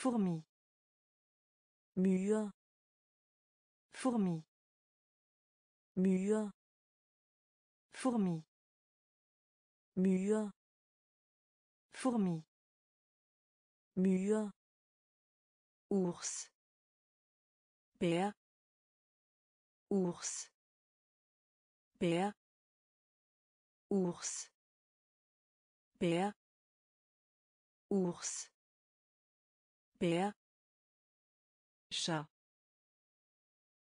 Fourmi. myre Fourmi. myre Fourmi. myre Fourmi. myre Ours. bær Ours. bær Ours. bær Ours. Bær Chat.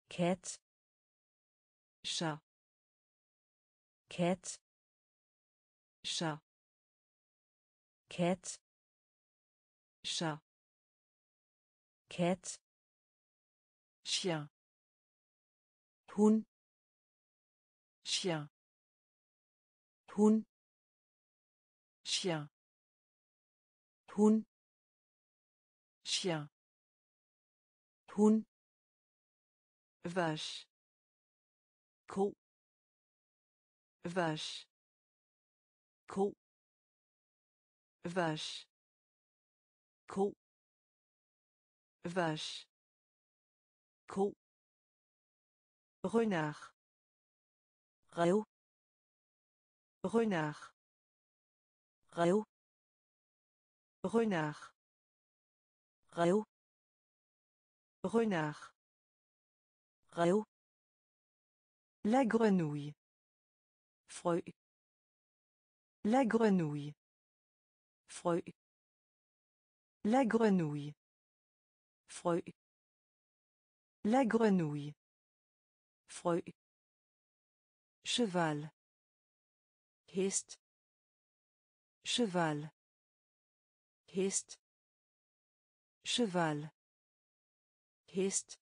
kat Chat. kat Chat. kat Chat. kat Chien. hund Chien. hund Chien. hund Chien. hund Vache. ko Vache. ko Vache. ko Vache. ko Renard. rev Renard. rev Renard. Rev Renard. rev La grenouille. frø La grenouille. frø La grenouille. frø La grenouille. frø Cheval. hest Cheval. hest Cheval. hest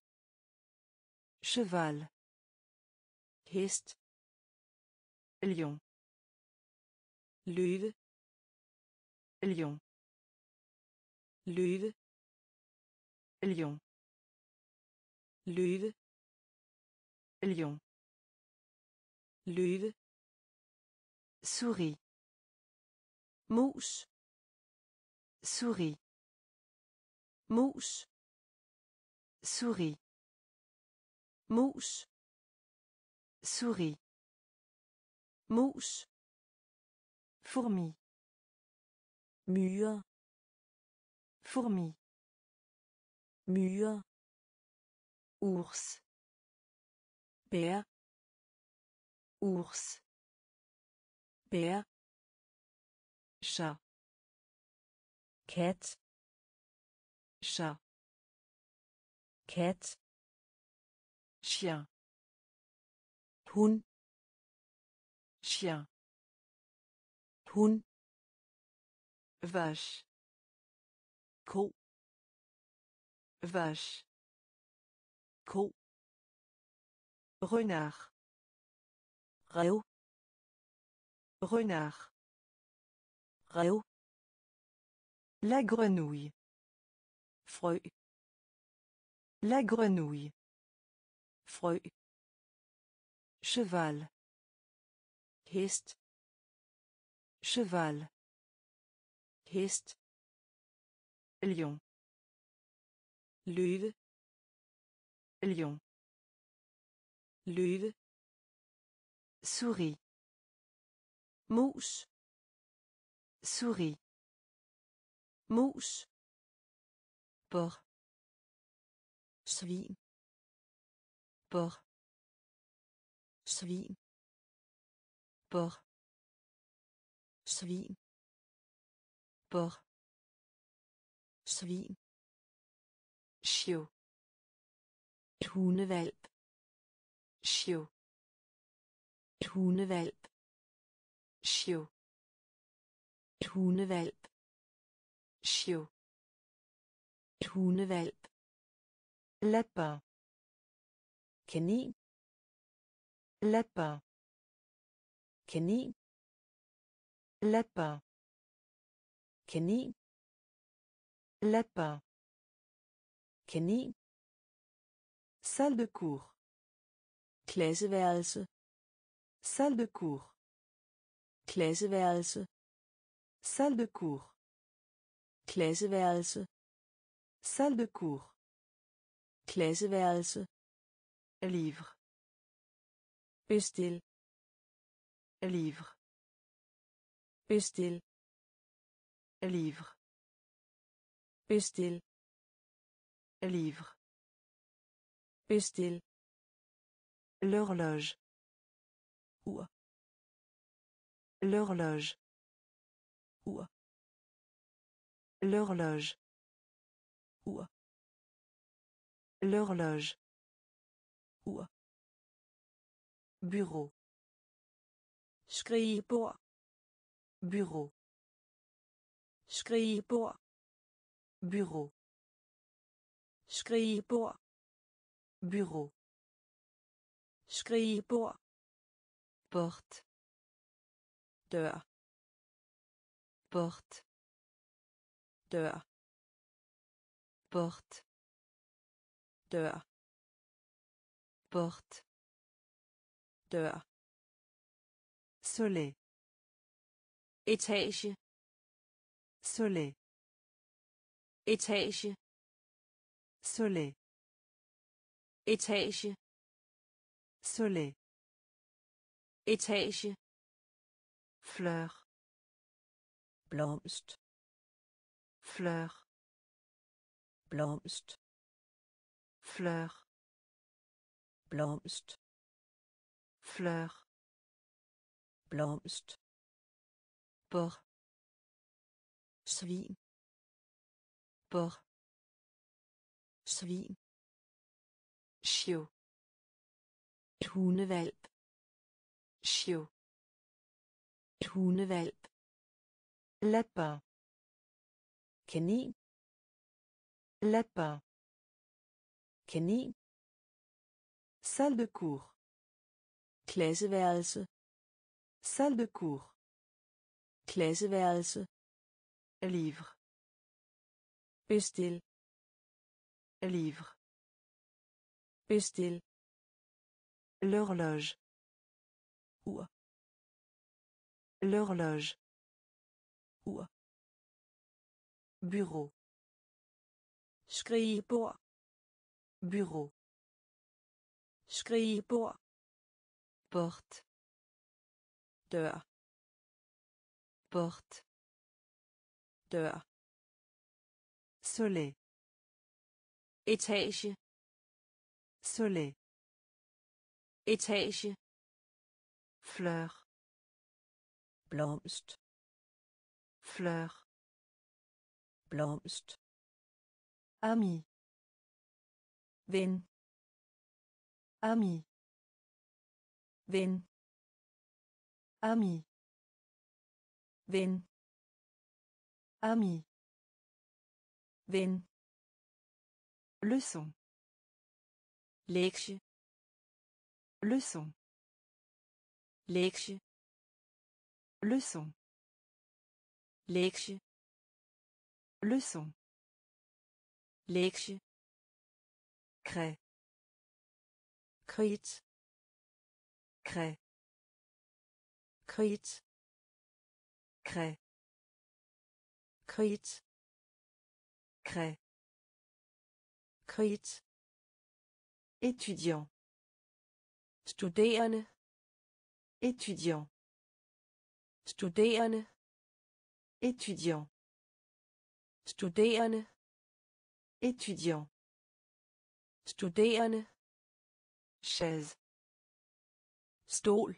Cheval. hest Lion. løve Lion. løve Lion. løve Lion. løve Souris. mus Souris. Mus Souris. mus Souris. mus Fourmi. myre Fourmi. myre Ours. bær Ours. bær Chat. Chat. kat Chien. hund Chien. hund Vache. ko Vache. ko Renard. rev Renard. rev La grenouille. La grenouille. Cheval. hest Cheval. hest Lion. løve Lion. løve Souris. mus Souris. mus Bor. Svin. Bor. Svin. Bor. Svin. Bor. Svin. Sjo. Et hundevalp. Sjov. Et hundevalp. Sjo. Hundevalp. Sjov. Hundevalp Lapin. kanin Lapin. kanin Lapin. kanin Lapin. kanin Salle de cours. klasseværelse Salle de cours. klasseværelse Salle de cours. klasseværelse Salle de cours. Klasseværelse. Livre. Bestil. Livre. Bestil. Livre. Bestil. Livre. Bestil. L'horloge. Ur. L'horloge. Ur. L'horloge. L'horloge. Ur. Bureau. Skrivebord. Bureau. Skrivebord. Bureau. Skrivebord. Bureau. Skrivebord. Porte. Dør. Porte. Dør. Porte. Dør. Porte. Dør. Soleil. Etage. Soleil. Etage. Soleil. Etage. Soleil. Etage. Fleur. Blomst. Fleur. Blomst. Fleur. Blomst. Fleur. Blomst. Porc. Svin. Porc. Svin. Et hundevalp. Et hundevalp. Lapin. Kanin. Lapin. Kanin. Salle de cours. Klasseværelse. Salle de cours. Klasseværelse. Livre. Bestil. Livre. Bestil. L'horloge. Ur. L'horloge. Ur. Bureau. Skrivebord. Bureau. Skrivebord. Porte. Dør. Porte. Dør. Soleil. Etage. Soleil. Etage. Fleur. Blomst. Fleur. Blomst. Ami. Ven. Ami. Ven. Ami. Ven. Ami. Ven. Leçon. Leksje. Leçon. Leksje. Leçon. Leksje. Leçon. Leksje. Craie. Kridt. Craie. Kridt. Craie. Kridt. Étudiant. Étudiant. Étudiant. Étudiant. Studerende. Chaise. Stol.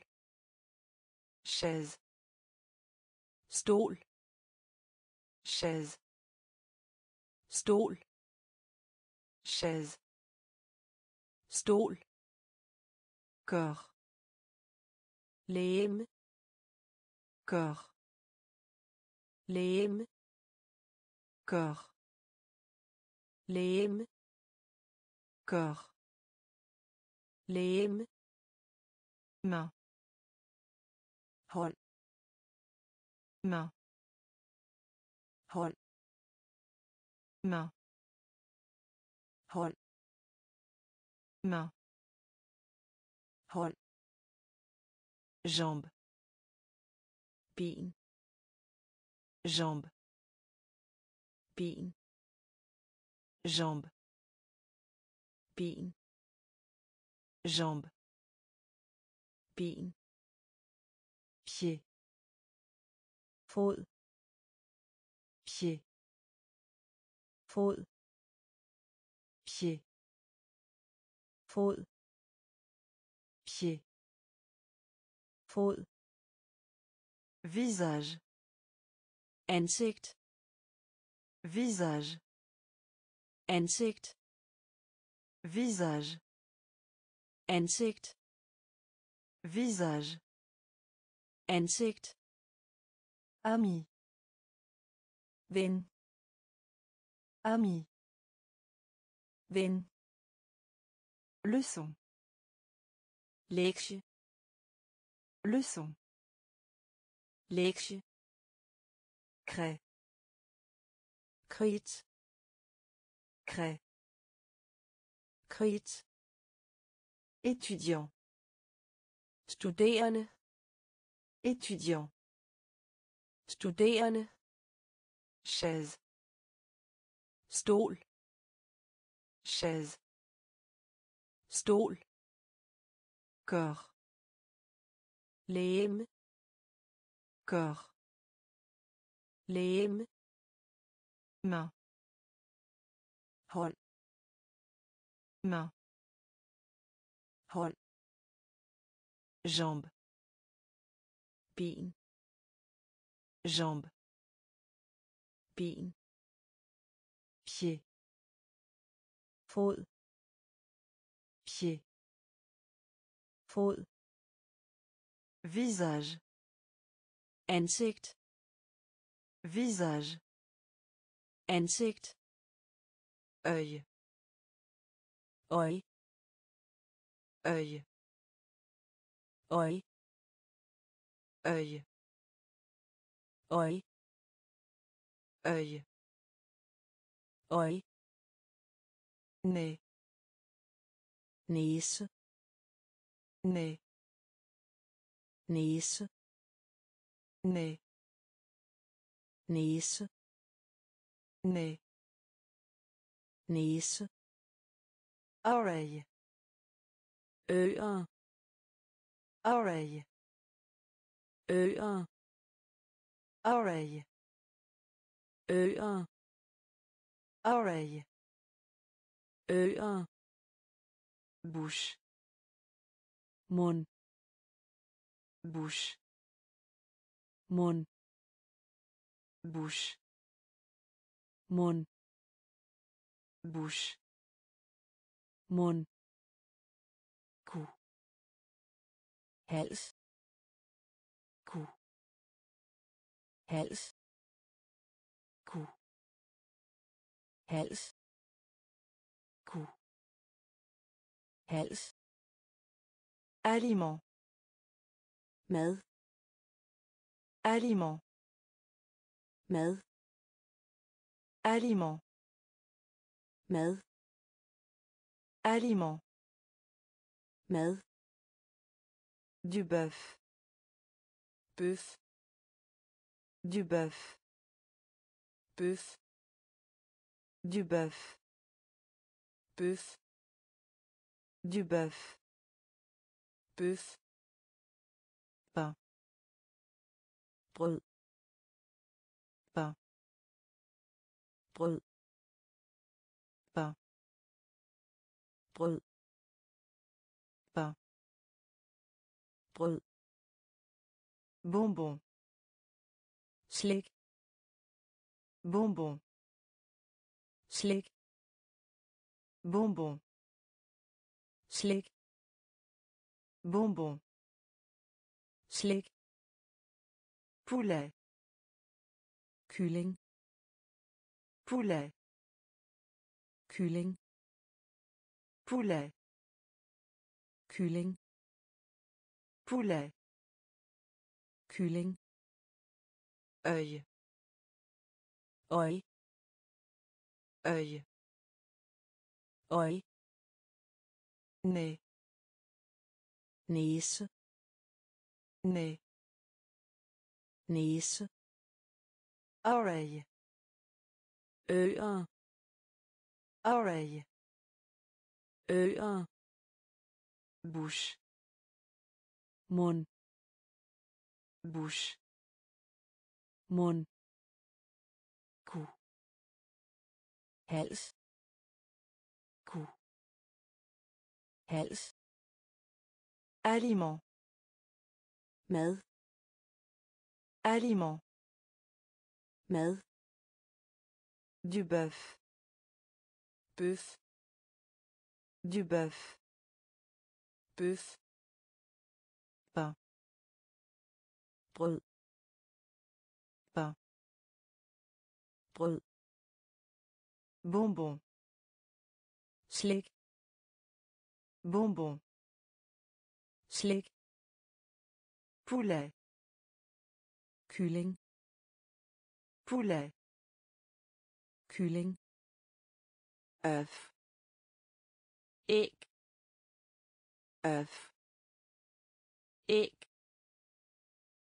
Chaise. Stol. Chaise. Stol. Chaise. Stol. Corps. Læme. Corps. Læme. Corps. Læme. Corps. Læme. Main. Hånd. Main. Hånd. Main. Hånd. Main. Hånd. Jambe. Ben. Jambe. Ben. Jambe. ben Jambe. ben Pied. fod Pied. fod Pied. fod Pied. fod Visage. ansigt Visage. Ansigt Visage. ansigt Visage. ansigt Ami. ven Ami. ven Leçon. lektie Leçon. lektie Craie. kridt Craie. kridt Étudiant. studerende Étudiant. studerende Chaise. stol Chaise. stol Corps. lægeme Corps. lægeme Main. Hånd Main. hånd Jambe. ben Jambe. ben Pied. fod Pied. fod Visage. ansigt Visage. ansigt Œil. øje Œil. øje Œil. øje Œil. øje Nez. næse Nez. næse Nez. næse Nez. Næse Oreille. ører Oreille. ører Oreille. ører Oreille. ører Bouche. mund Bouche. mund Bouche. mund Bouche. mund Cou. hals Cou. hals Cou. hals Cou. hals Aliment. mad Aliment. mad Aliment. Mad Aliment. mad Du bœuf. bøf Du bœuf. bøf Du bœuf. bøf Du bœuf. bøf Pain. brød Pain. brød brød Pain. brød Bonbon. slik Bonbon. slik Bonbon. slik Bonbon. slik Poulet. kylling Poulet. kylling Poulet. kylling Poulet. kylling Œil. øje Œil. øje Nez. næse Nez. næse Oreille. ører Oreille. Bouche. Mund. Bouche. Mund. Cou. Hals. Cou. Hals. Aliment. Mad. Aliment. Mad. Du bœuf. Bøf. Du bœuf. Bøf. Pain. Brød. Pain. Brød. Bonbon. Slik. Bonbon. Slik. Poulet. Kylling. Poulet. Kylling. œuf æg œuf æg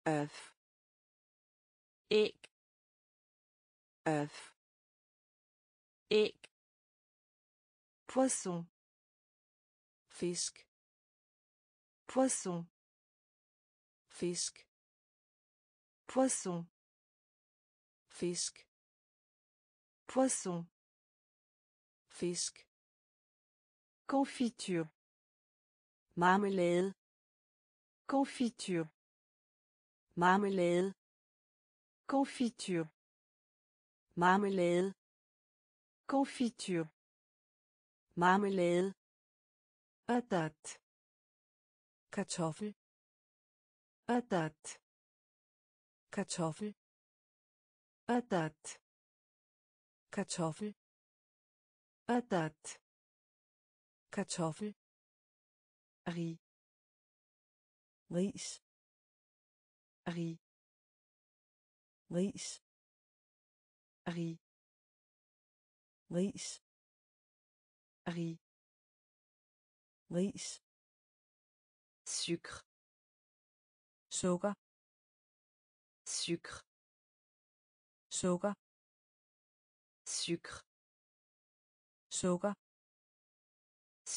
œuf æg œuf æg poisson. Fisk poisson. Fisk poisson. Fisk poisson. Fisk confiture. Marmelade. Confiture. Marmelade. Confiture. Marmelade. Confiture. Marmelade. Patate kartoffel. Patate kartoffel. Patate kartoffel. Patate kartoffel. Riz ris. Riz ris. Riz ris. Riz ris. Sucre. Sukker. Sucre. Sukker. Sucre sukker.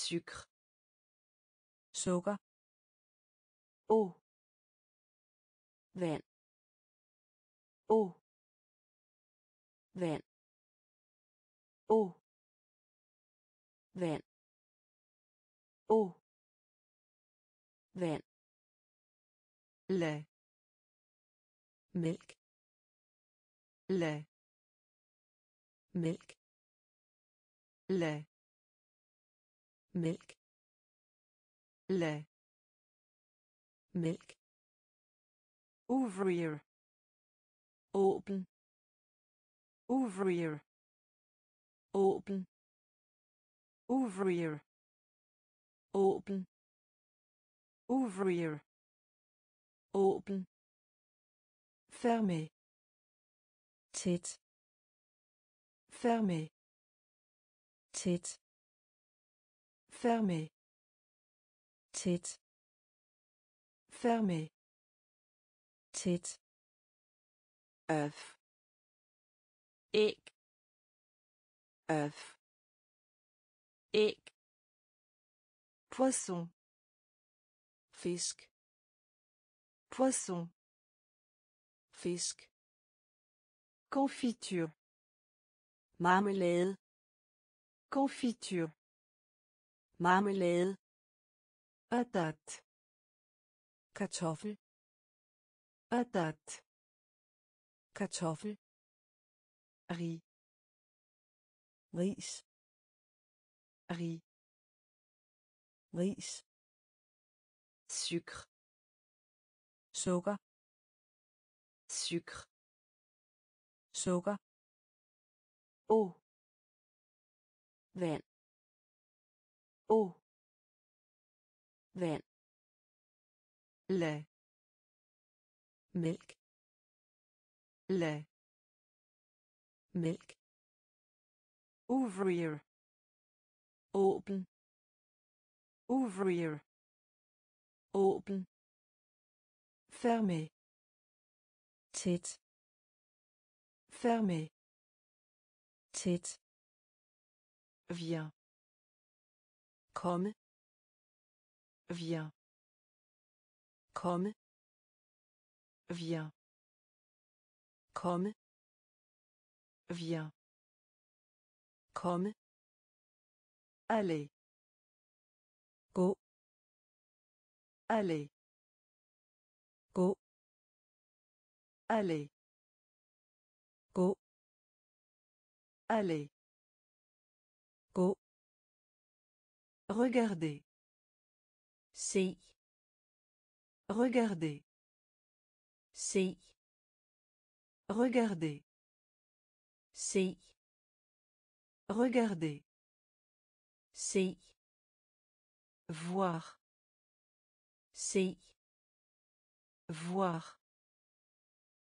Sucre. Sukker. Eau vand. Eau vand. Eau vand. Eau vand. Lait mælk. Lait mælk. Lait mælk. Lait mælk. Ouvrir åben ouvrir åben ouvrir åben ouvrir åben fermé. Tæt. Fermé. Tæt fermé. Tæt fermé. Tæt œuf. Æg œuf. Æg poisson. Fisk poisson. Fisk confiture. Marmelade. Confiture marmelade. Patate kartoffel. Patate kartoffel. Riz ris. Riz ris. Sucre. Sukker. Sucre. Sukker. Eau vand eau vand lait mælk lait mælk ouvrir. Åben ouvrir. Åben fermé tæt fermé tæt Viens. Komme Viens. komme Viens. komme Viens. komme Allez. gå Allez. gå Allez. gå Allez. gå Regardez. se Regardez. se Regardez. se Regardez. se Voir. se Voir.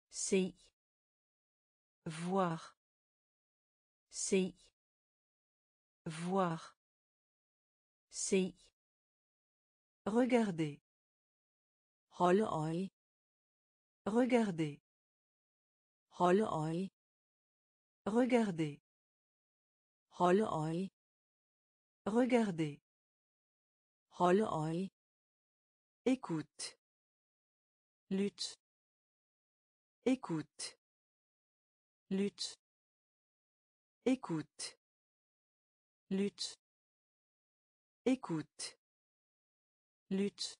se Voir. se Voir. Se Regardez. holde øje Regardez. holde øje Regardez. holde øje Regardez. holde Écoute. lyt Écoute. lyt Écoute. lyt Écoute. lyt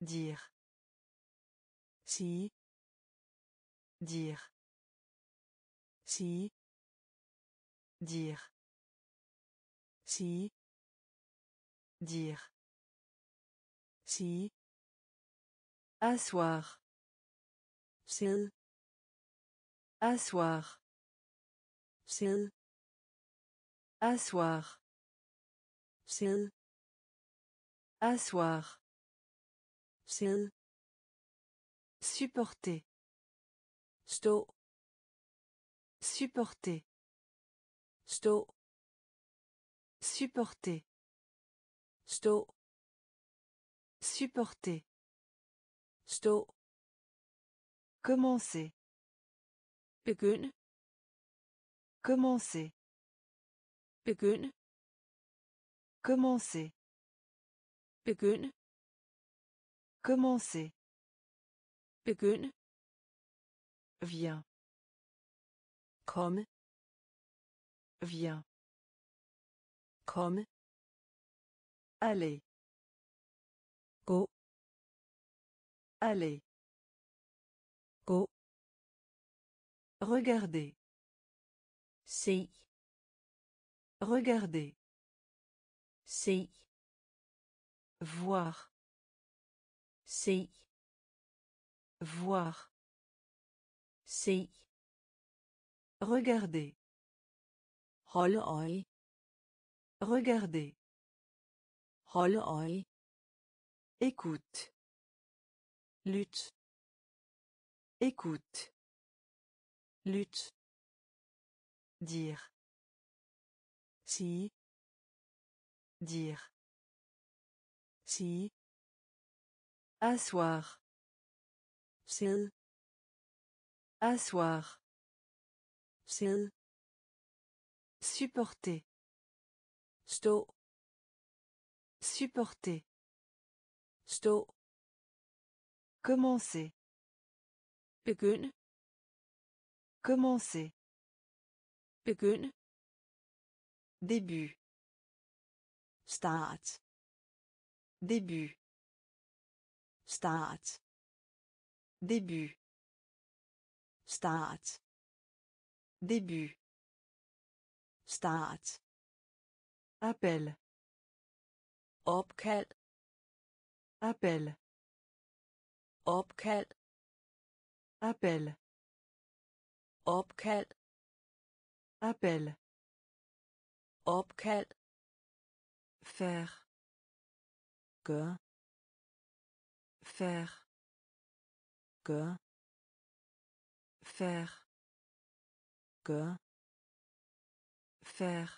Dire. sige Dire. sige Dire. sige Dire. sige Asseoir. sid Asseoir. sid Asseoir. Sid Asseoir. Supporter. stå Supporter. stå Supporter. stå Supporter. stå Commencer. begynde Commencer. begynde Commencer. begynde Commencer. begynde Viens. komme Viens. komme Allez. gå Allez. gå Regardez. se Regardez. Se Voir. se Voir. se Regardez. holde øje Regardez. holde øje Écoute. lyt Écoute. lyt Dire. sige Dire. sige Asseoir. sid Asseoir. sid Supporter. stå Supporter. stå Commencer. begynde Commencer. begynde Début. Start Début. start Début. start Début. start Appel. opkald Appel. opkald Appel. opkald Appel. Faire. gør Faire. gør Faire. gør Faire.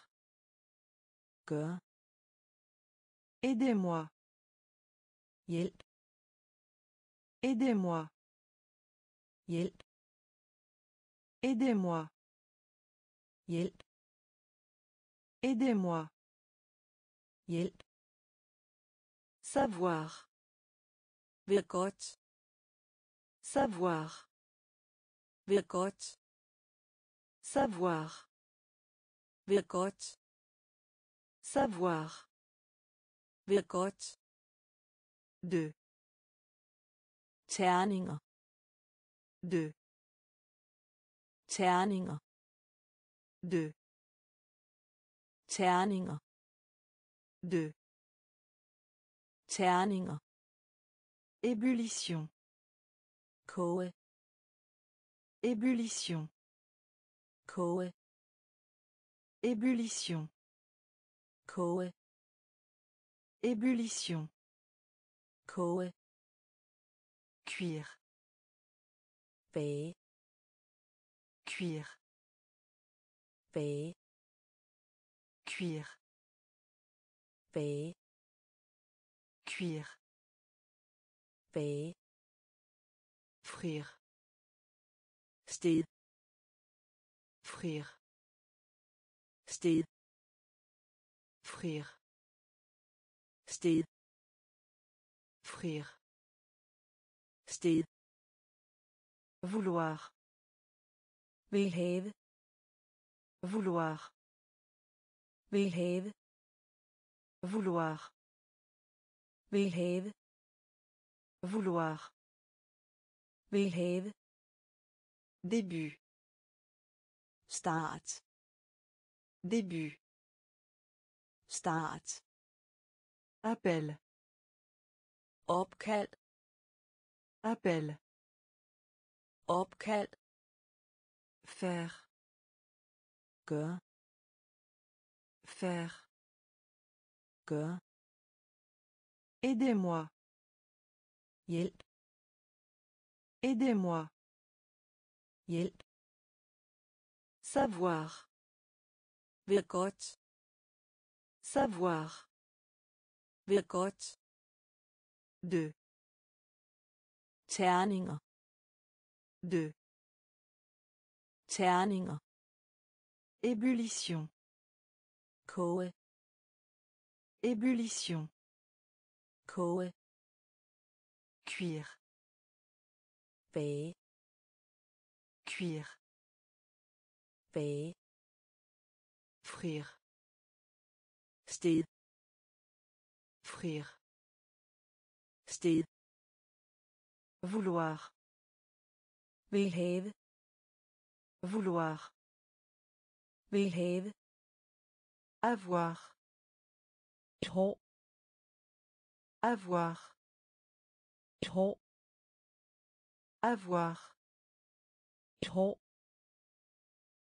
gør Aidez-moi. hjælp Aidez-moi. hjælp Aidez-moi. hjælp Aidez-moi. Hjælp. Savoir. Godt. Savoir. Godt. Savoir. Godt. Savoir. Godt. Deux. Terninger. Deux. Terninger. Deux. Terninger. Deux. Terninger. Ébullition. Koge. Ébullition. Koge. Ébullition. Koge. Ébullition. Koge. Cuire. Bage. Cuire. Bage. Cuire. Bage. Cuire. Bage. Frire. Sted. Frire. Sted. Frire. Sted. Frire. Sted. Vouloir. Vil have. Vouloir. Vil have. Vouloir. Vil have. Vouloir. Vil have. Début. Start. Début. Start. Appel. Opkald. Appel. Opkald. Faire. Gør. Faire. Aidez-moi. Hjælp. Aidez-moi. Hjælp. Savoir. Ved godt. Savoir. Ved godt. Deux. Terninger. Deux. Terninger. Ébullition. Koge. Ébullition. Koge. Cuire. Bage. Cuire. Bage. Frire. Sted. Frire. Sted. Vouloir. Vil have. Vouloir. Vil have. Avoir. Avoir. Avoir.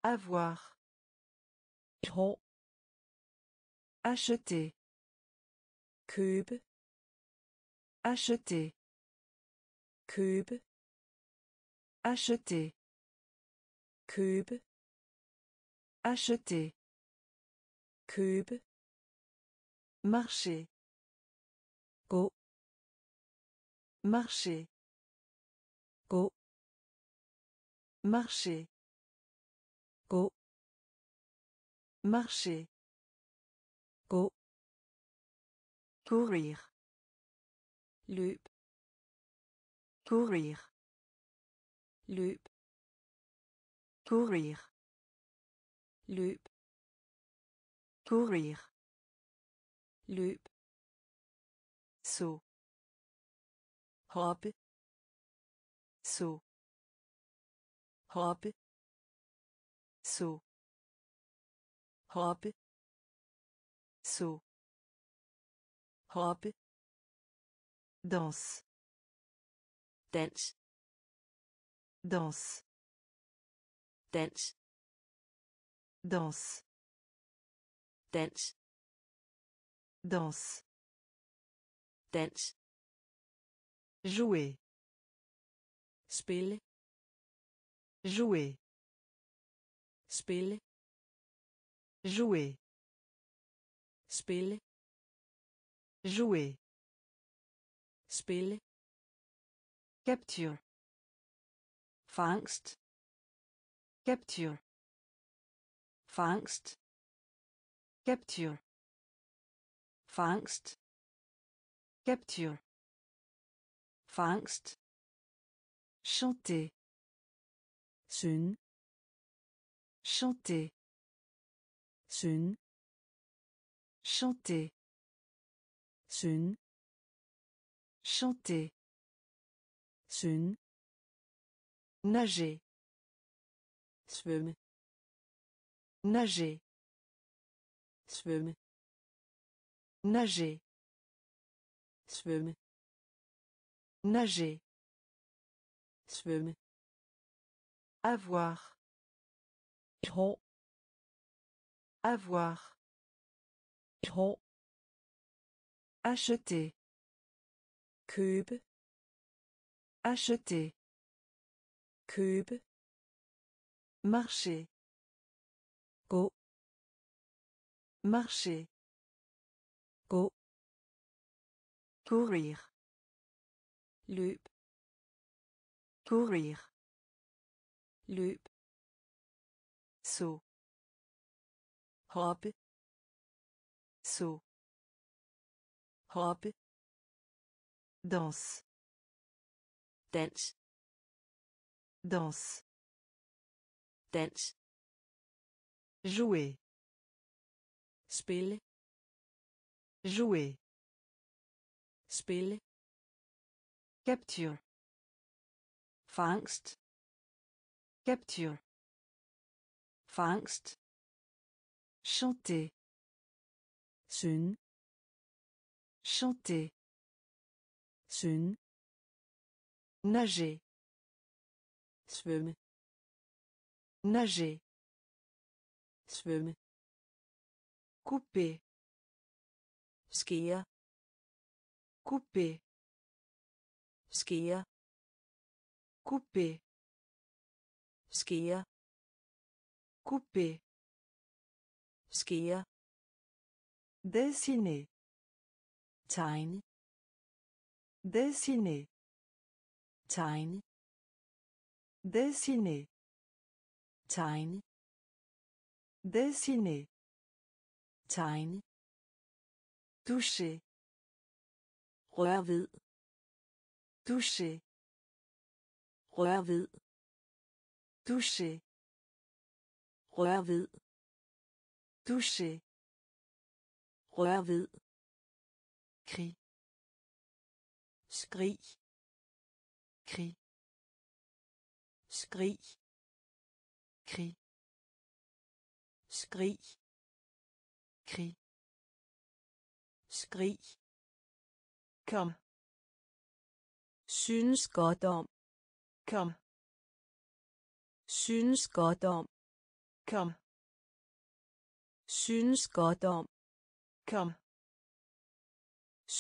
Avoir. Acheter. Købe. Acheter. Købe. Acheter. Købe. Acheter. Købe. Marcher. Gå. Marcher. Gå. Marcher. Gå. Marcher. Gå. Courir. Løb. Courir. Løb. Courir. Løb. Courir. Løb. Saut. Hoppe. Saut. Hoppe. Saut. Hoppe. Saut. Hoppe. Danse. Dans. Danse. Dans. Danse. Dans. Danse. Dans. Jouer. Spille. Jouer. Spille. Jouer. Spille. Jouer. Spille. Capture. Fangst. Capture. Fangst. Capture. Fangst Capture. fangst Chanter. synge Chanter. synge Chanter. synge Chanter. synge Nager. svømme Nager. svømme Nager. svømme Nager. svømme Avoir. Avoir. Acheter. købe Acheter. købe Marcher. gå Marcher. Gå Courir. løb Courir. løb Saut. hoppe Saut. hoppe Danse. dans Danse. dans Jouer. spille Jouer. spille Capture. fangst Capture. fangst Chanter. synge Chanter. synge Nager. svømme Nager. svømme Couper. skia. Coupé skia. Coupé skia. Coupé skia. Dessiner tegne. Dessiner tegne. Dessiner tegne. Dessiner tegne. Toucher. rør ved Toucher. rør ved Toucher. rør ved Toucher. rør ved Cri. skrig Cri. skrig Cri. skrig Cri. Skrig. Kom. Synes godt om. Kom. Synes godt om. Kom. Synes godt om. Kom.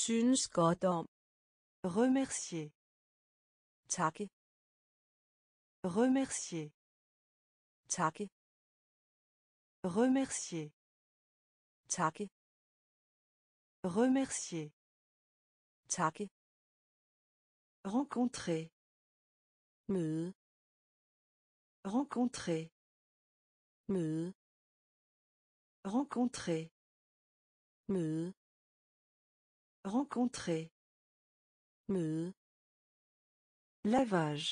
Synes godt om. Remercier. takke. Remercier. takke. Remercier. takke. Remercier. takke Rencontrer. møde Rencontrer. møde Rencontrer. møde Rencontrer. møde Lavage.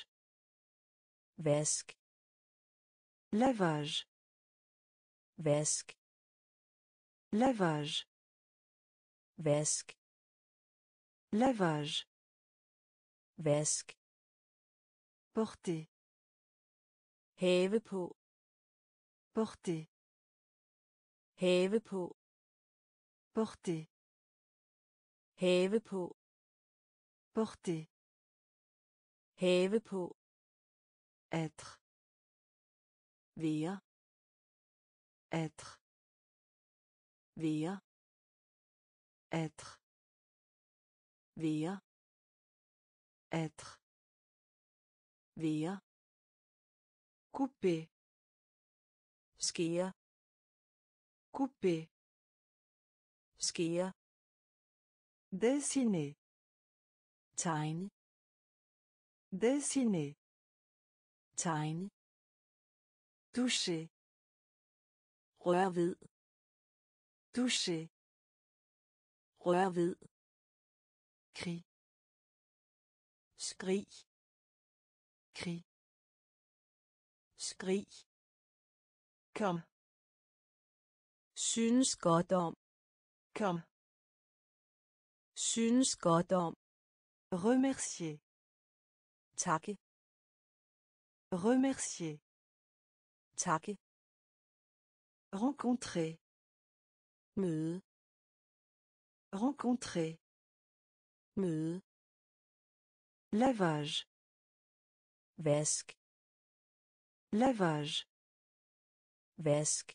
vask Lavage. vask Lavage. Vask Lavage. vask Porter. have på Porter. have på Porter. have på Porter. have på Être. være Être. være Être. være Être. være Couper. skære Couper. skære Dessiner. tegne Dessiner. Tegne. Toucher. Rør ved. Toucher. Rør ved. Krig. Skrig. Krig. Skrig. Kom. Synes godt om. Kom. Synes godt om. Remercier. Takke. Remercier. Takke. Rencontrer. Møde. Rencontrer. Møde. Lavage. Vask. Lavage. Vask.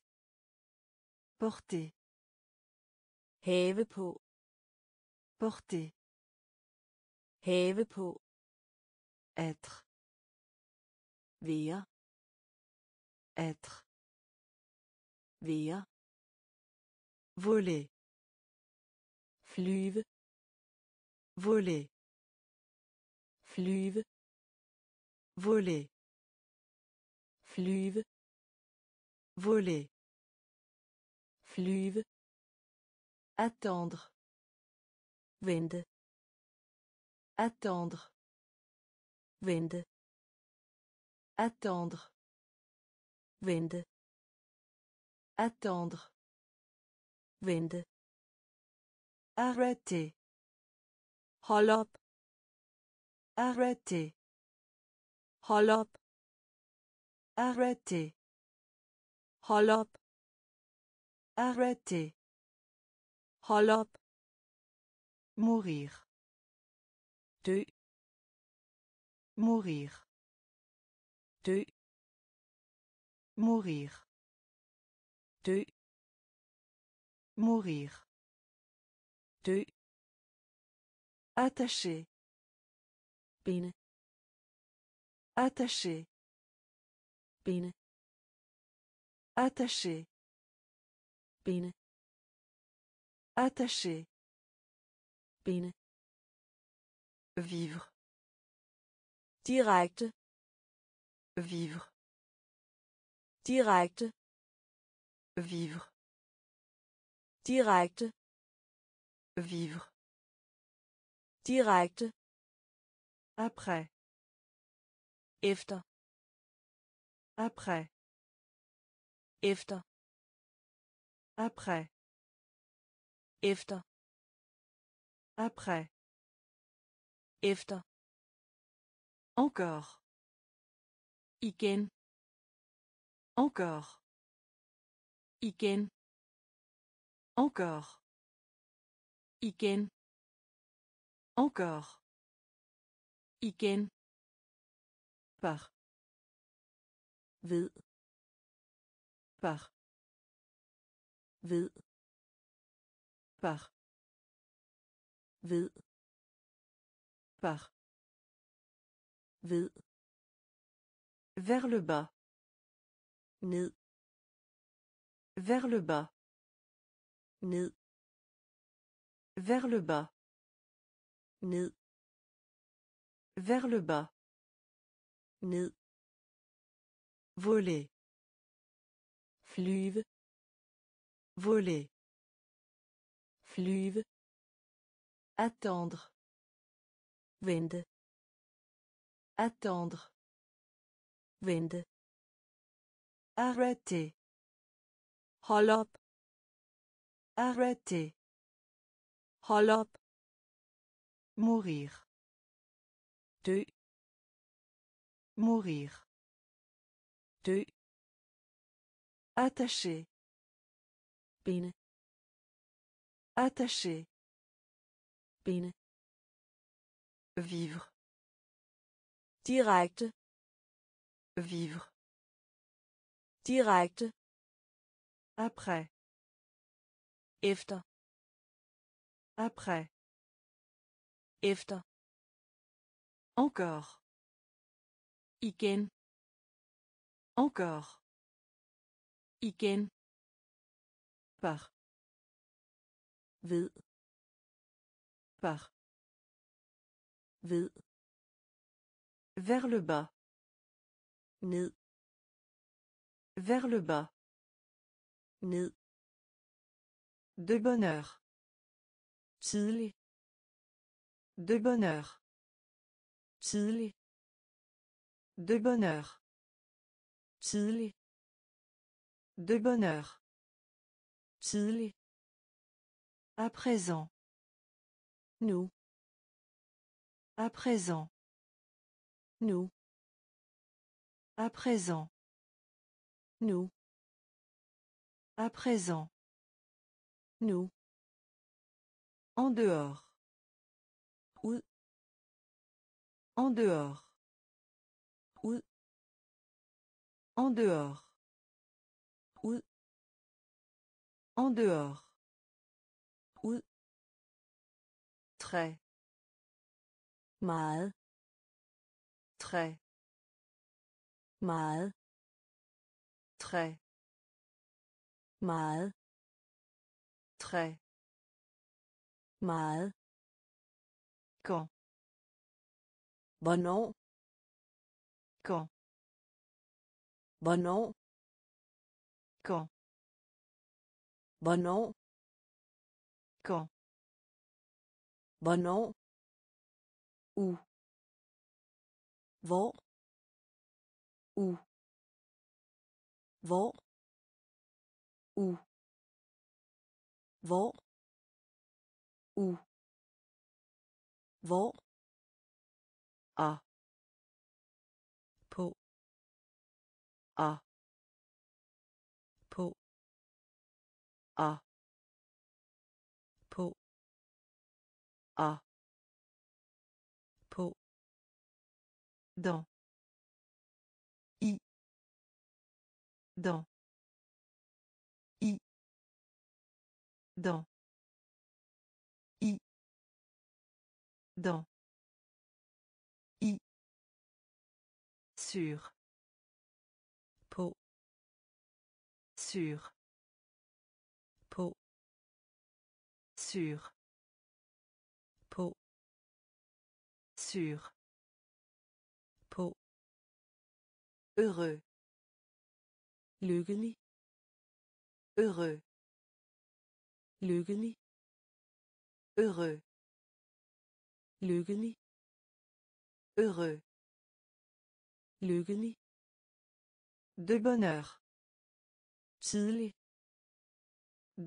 Porter. Have på. Porter. Have på. Être. Være. Être. Være. Voler. Flyve. Voler. Flyve. Voler. Flyve. Voler. Flyve. Attendre. Vente. Attendre. Vente. Attendre. Vente. Attendre. Arrêter. Hold op. Arrêter. Hold op. Arrêter. Hold op. Arrêter. Hold op. Mourir. Dø. Mourir. Dø. Mourir. Dø. Mourir. Dø. Attaché. Binde. Attaché. Binde. Attaché. Binde. Attaché. Binde. Vivre. Direkte. Vivre. Direkte. Vivre. Direkte. Vivre. Direkte. Après. Efter. Après. Efter. Après. Efter. Après. Efter. Encore. Igen. Encore. Igen. Encore. Igen. Encore. Igen. Par. Ved. Par. Ved. Par. Ved. Par. Ved. Vers le bas. Ned. Vers le bas. Ned. Vers le bas. Ned. Vers le bas. Ned. Voler. Flyve. Voler. Flyve. Attendre. Vente. Attendre. Vente. Arrêter. Hold op. Arrêter. Hold op. Mourir. Dø. Mourir. Dø. Attaché. Binde. Attaché. Binde. Vivre. Direkte. Vivre. Direkte. Après. Efter. Après. Efter. Encore. Igen. Encore. Igen. Par. Ved. Ved. Vers le bas. Ned. Vers le bas. Ned. De bonheur. Tidlig De bonheur. tidlig De bonheur. tidlig De bonheur. tidlig À présent. nu À présent. nu À présent. nu À présent. nu En dehors. Ud. En dehors. Ud. En dehors. Ud. En dehors. Ud. Très. meget Très. meget Très. meget Très. Meget Quand. hvornår Quand. hvornår Quand. hvornår Quand. hvornår Où. hvor Où. hvor Où. hvor Où. À. på À. på À. på À. på Dans. I. Dans. I. Dans. Dans. I. Sur. på Sur. på Sur. på Sur. på Heureux. lykkelig Heureux. lykkelig Heureux. Lykkelig Heureux. lykkelig De bonheur. tidlig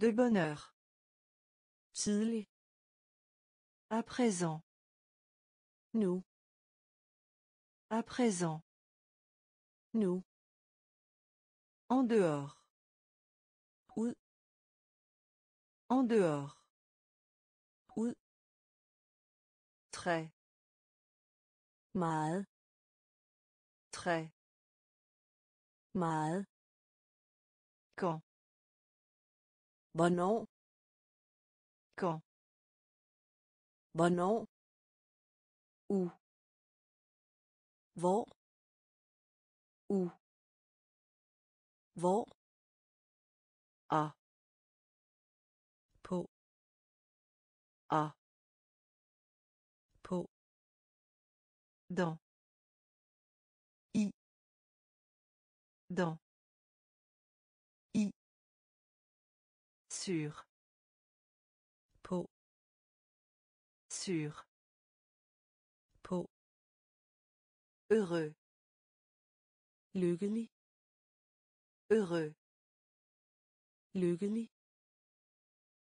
De bonheur. tidlig À présent. nu À présent. nu En dehors. Ud. En dehors. Ud. Très. meget Très. meget Quand. hvornår? Quand. hvornår? Où. hvor? Où. hvor? À. på À. Dans. I. Dans. I. Sur. på Sur. på Heureux. lykkelig Heureux. lykkelig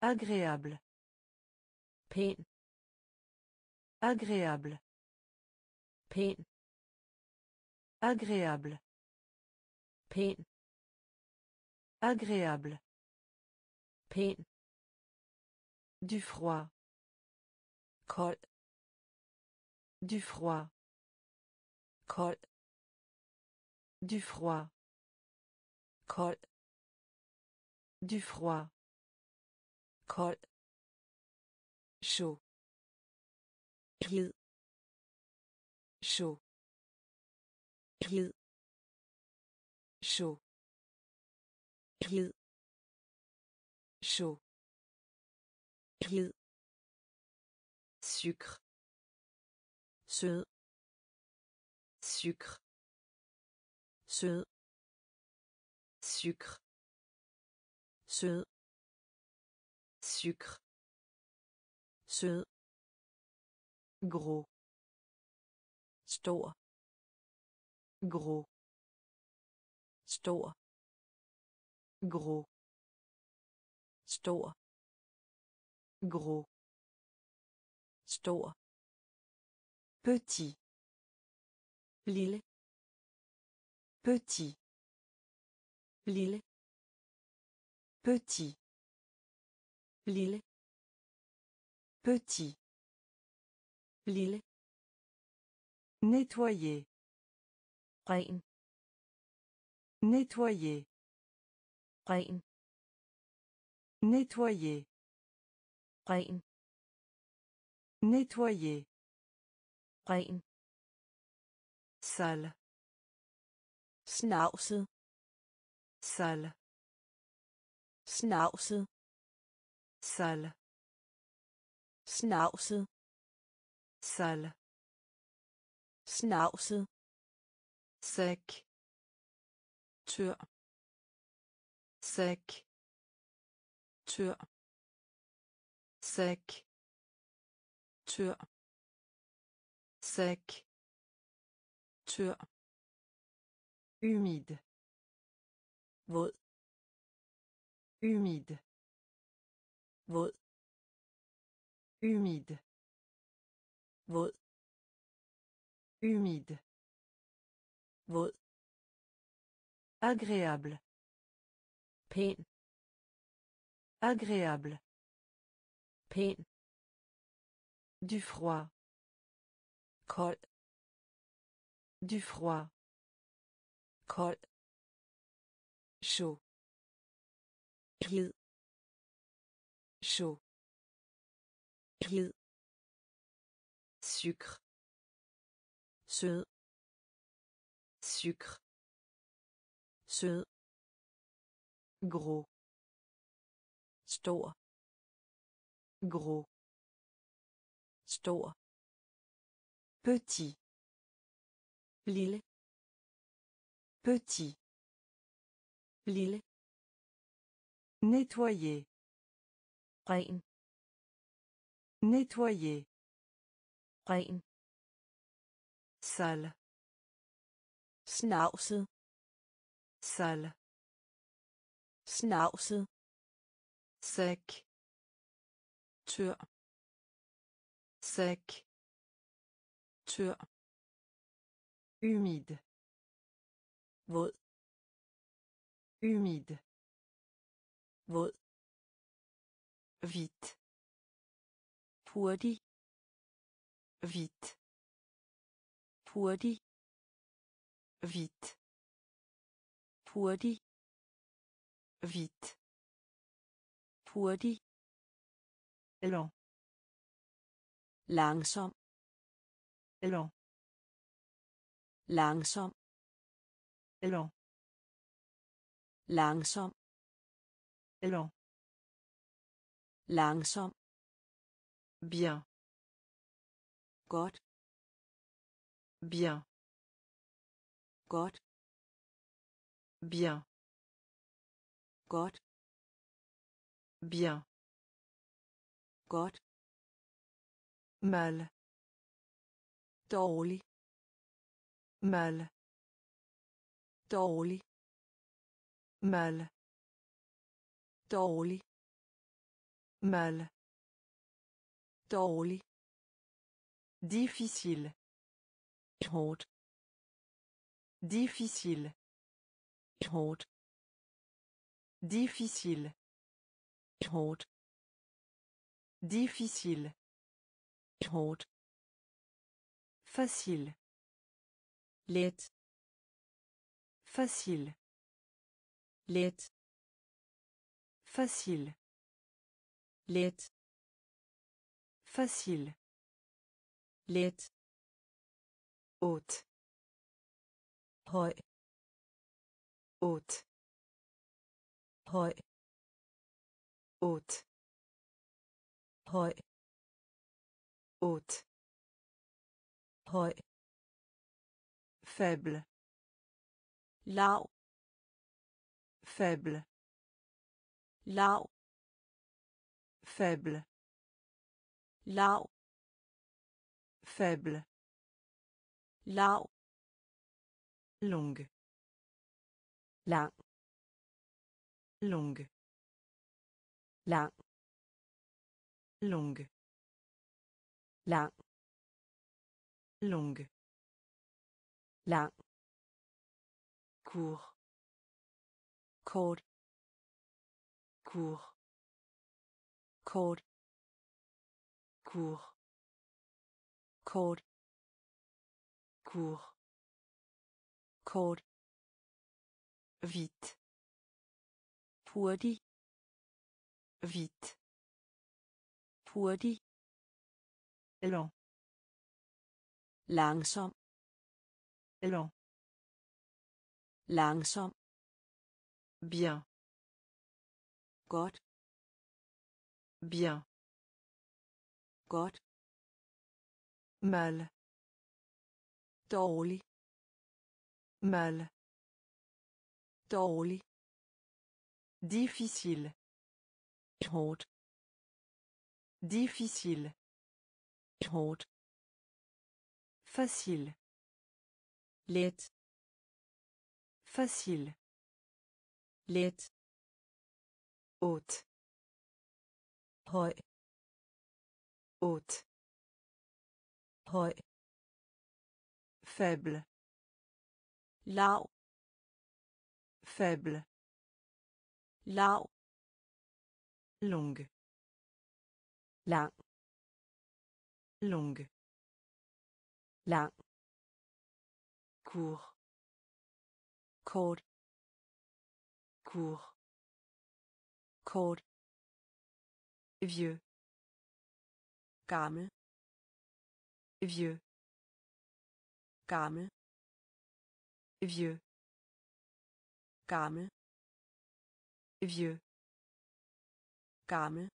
Agréable. pæn Agréable. Pæn Agréable. pæn Agréable. pæn Du froid. kold Du froid. kold Du froid. kold Du froid. kold Chaud. Chaud. glid Chaud. glid Chaud. glid Sucre. sød Sucre. sød Sucre. sød sucre sød gros stor. Gros stor. Gros stor. Gros stor. Petit. Lille. Petit. Lille. Petit. Lille. Petit. Lille nettoyer. Ren nettoyer. Ren nettoyer. Ren nettoyer. Ren sale. Snavset. Sale. Snavset. Sale. Snavset. Sale snavset. Sæk. Tør. Sæk. Tør. Sæk. Tør. Sæk. Tør. Humide våd. Humide våd. Humide våd. Humide. Agréable. Pæn. Agréable. Pæn. Du froid. Kold. Du froid. Kold. Chaud. Hlid chaud. Hlid sucre sød sucre. Sød gros. Stor. Petit. Lille. Petit. Lille. Nettoyer. Ren. Nettoyer. Ren sale snavset. Sale snavset. Sec tør. Sec tør. Humide våd. Humide våd. Vite hurtig. Vite hurtig. Vite hurtig. Vite hurtig. Lent langsom. Lent langsom. Lent langsom. Lent langsom. Bien. Godt bien. Godt. Bien. Godt. Bien. Godt. Mal. Dårlig. Mal. Dårlig. Mal. Dårlig. Mal. Dårlig. Difficile difficile. Hårdt difficile. Difficile. Facile. Let facile. Let facile. Let facile. Let haute. Høj. Haute. Høj. Haute. Høj. Haute. Høj. Faible. Lav. Faible. Lav. Faible. lav. Faible. Lav Longue. lang Longue. lang Longue. lang Longue. lang Court. kort Court. kort Court. kort Court. kort Vite. hurtig Vite. hurtig Lent. langsom Lent. langsom Bien. godt Bien. godt Mal. Dårlig Mal. dårlig Difficile. hårdt Difficile. hårdt Facile. let Facile. let Haute. høj Haute. høj Faible. lav Faible. lav Longue. lang Longue. lang Court. kort Court. kort Vieux. gammel Vieux. Gammel Vieux. gammel Vieux. gammel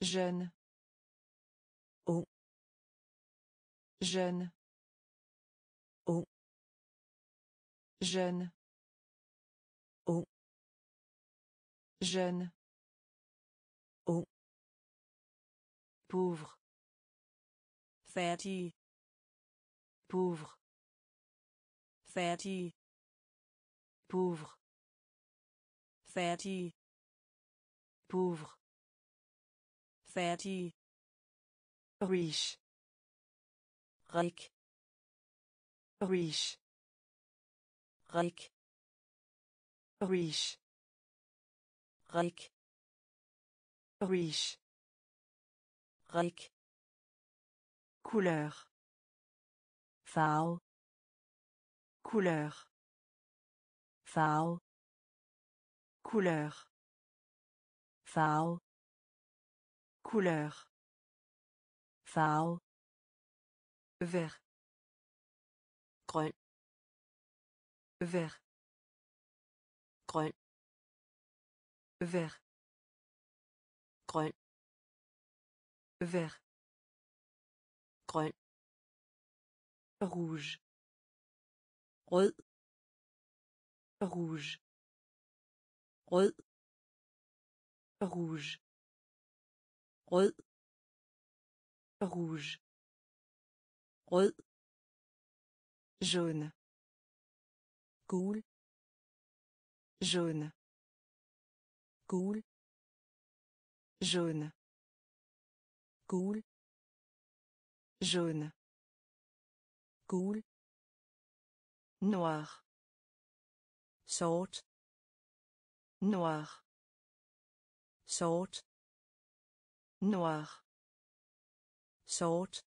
Jeune. Ung. Jeune. Ung. Jeune. Ung. Jeune. Ung. Pauvre. Pauvre. færdig Pauvre. færdig Pauvre. færdig Riche. rig Riche. rig Riche. rig Riche. rig Couleur. Farve Couleur. farve Couleur. farve Couleur. farve Vert. grøn Vert. grøn Vert. grøn Vert. grøn Rouge. rød Rouge. rød Rouge. rød Rouge. rød Jaune. gul Jaune. gul Jaune. gul Jaune. Gul Noir. sort Noir. sort Noir. sort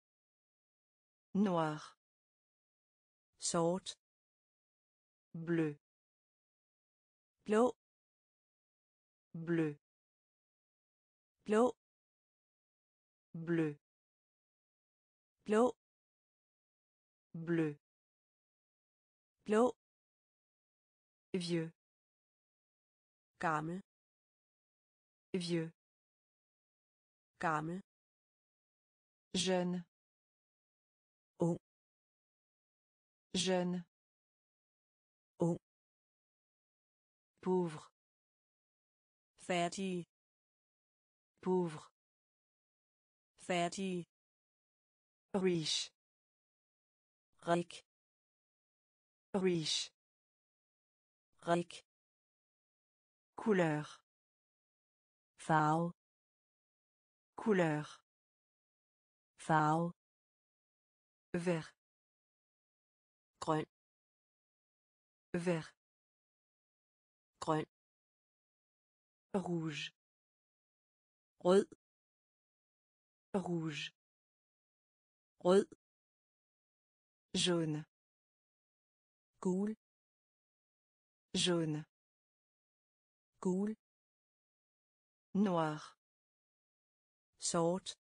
Noir. sort Bleu. blå Bleu. blå Bleu. blå Bleu. blå Vieux. gammel Vieux. gammel Jeune. Ung. Jeune. Ung. Pauvre. færdig Pauvre. fattige Riche. Rig Riche. rig Couleur. farve Couleur. farve Vert. grøn Vert. grøn Rouge. rød Rouge. rød Jaune. gul Jaune. gul Noir. sort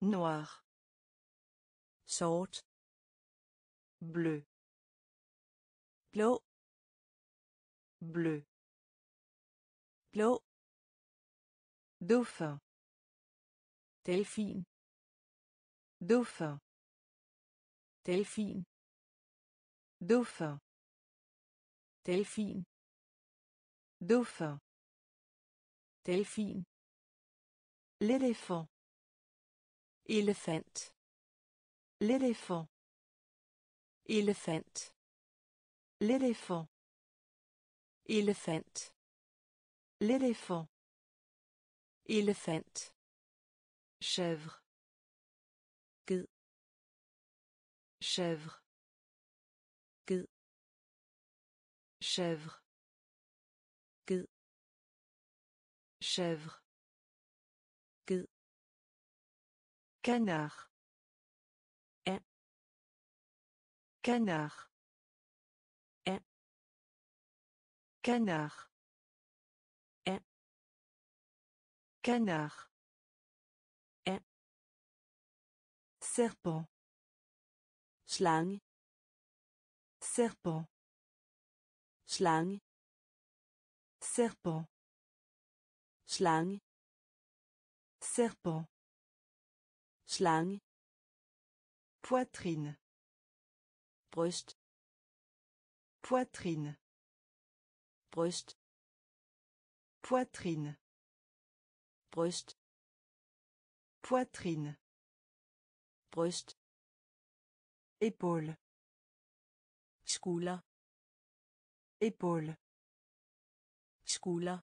Noir. sort Bleu. blå Bleu. blå Dauphin. delfin Dauphin. Delfin Dauphin. delfin Dauphin. delfin L'éléphant. elefant L'éléphant. elefant L'éléphant. elefant L'éléphant. elefant Chèvre. Chèvre. Chèvre. Chèvre. Ged. Canard. Un. Canard. Un. Canard. Un. Canard. Serpent. Slange Serpent. slange Serpent. slange Serpent. slange Poitrine. bryst Poitrine. bryst Poitrine. bryst Poitrine. bryst Épaule. skulder Épaule. skulder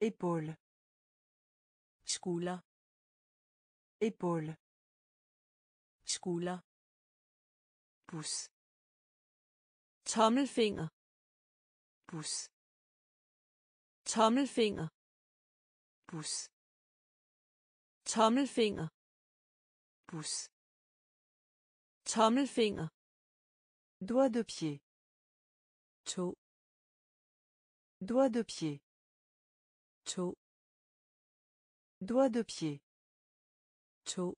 Épaule. skulder Épaule. skulder Pouce. tommelfinger Pouce. tommelfinger Pouce. tommelfinger Pouce. Tommelfinger Doigt de pied. to Doigt de pied. to Doigt de pied. to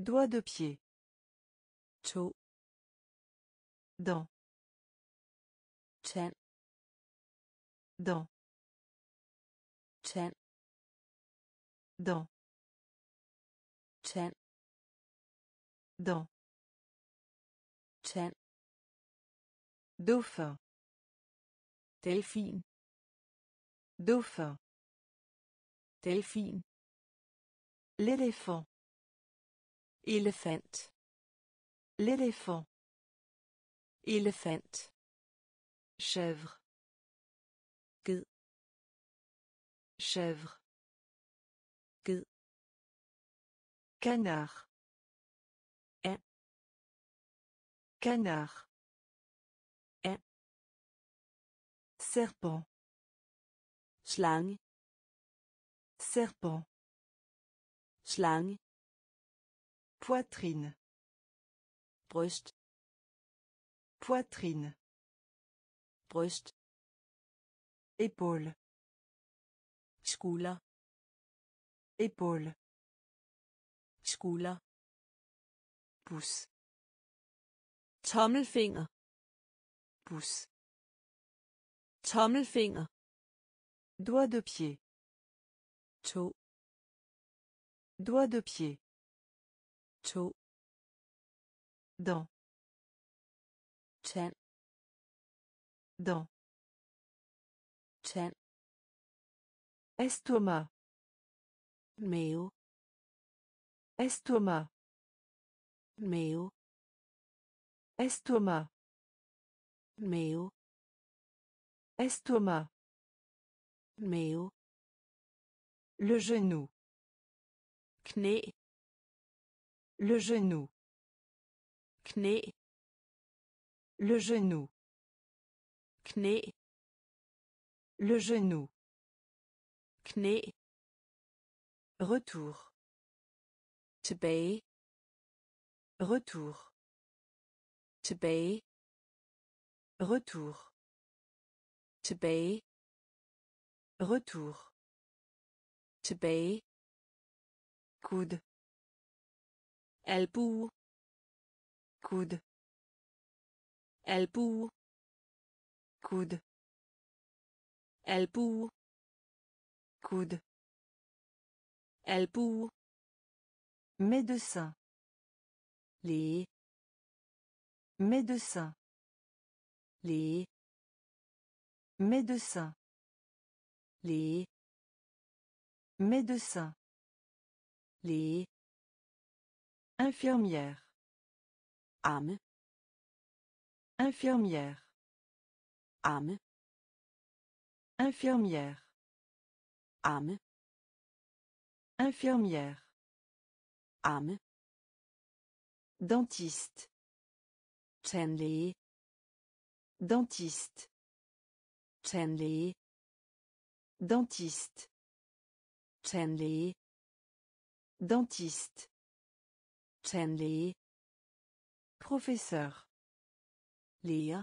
Doigt de pied. to Dent. tand Dent. tand Dent. tand Dent. tand Dauphin. delfin Dauphin. delfin L'éléphant. elefant L'éléphant. elefant Chèvre. Ged. Chèvre. Ged. Canard. Canard. Un. Serpent. slange Serpent. slange Poitrine. bryst Poitrine. bryst Épaule. skulder Épaule. skulder Pouce. Tommelfinger Pouce. tommelfinger Doigt de pied. to Doigt de pied. to Dent. tand Dent. tand Estomac. mave Estomac. mave Estomac. mave Estomac. mave Le genou. knæ Le genou. knæ Le genou. knæ Le genou. knæ Retour. tilbage Retour. Tilbage Retour. tilbage Retour. tilbage Coude. albue Coude. albue Coude. albue Coude. albue Médecin. læge Médecin. læge Médecin. læge Médecin. læge Infirmière. amme Infirmière. amme Infirmière. amme Infirmière. amme Dentiste. Tandlæge Dentiste. tandlæge Dentiste. tandlæge Dentiste. tandlæge Professeur. læger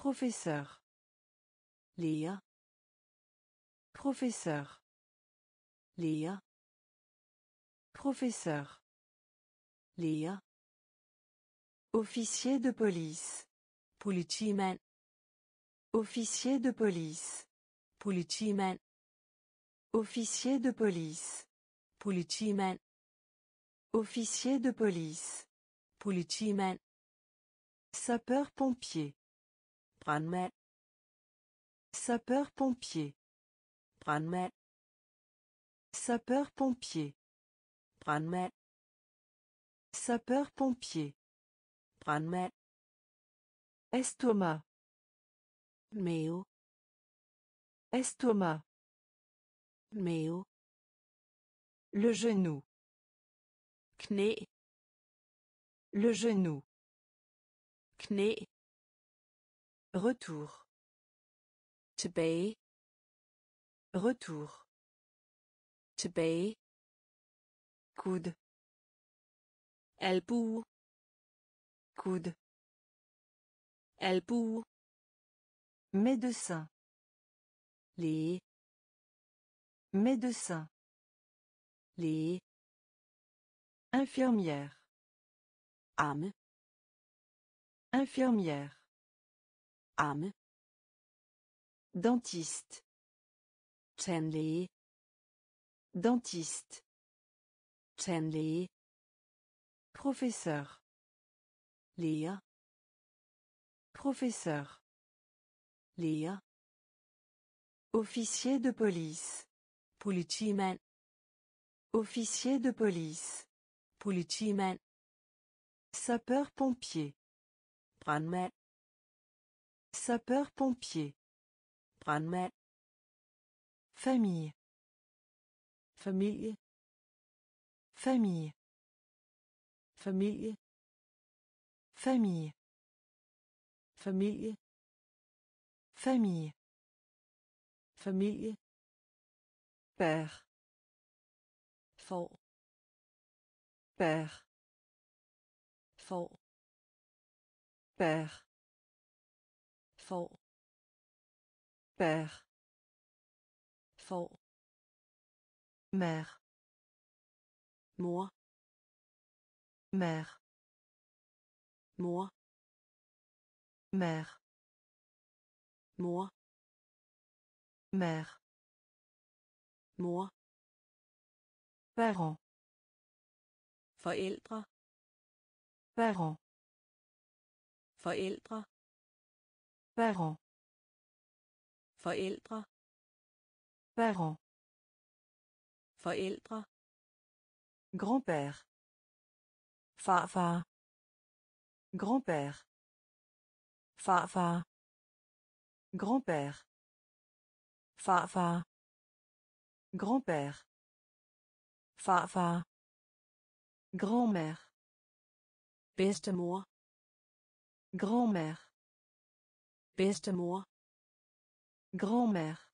Professeur. læger Professeur. læger Professeur. læger Officier de police. politimand Officier de police. politimand Officier de police. politimand Officier de police. politimand Sapeur-pompier. brandmand Sapeur-pompier. brandmand Sapeur-pompier. brandmand Sapeur-pompier. Brandmand Estomac. mave Estomac. mave Le genou. knæ Le genou. knæ Retour. tilbage Retour. tilbage Coude. albue Coude. albue Médecin. læge Médecin. læge Infirmière. amme Infirmière. amme Dentiste. tandlæge Dentiste. tandlæge Professeur. Læger Professeur. læger Officier de police. politimand Officier de police. politimand Sapeur-pompier. brandmand Sapeur-pompier. brandmand Famille. familie Famille. familie Famille. familie Famille. familie Père. får Père. får Père. får Père. får Mère. mor Mère moi mère. Moi mère. Moi parents forældre. Parents forældre. Parents forældre. Parents grand-père. Grand-père. Farfar. Grand-père. Farfar. Grand-père. Farfar. Grand-mère. Bedstemor. Grand-mère. Bedstemor. Grand-mère.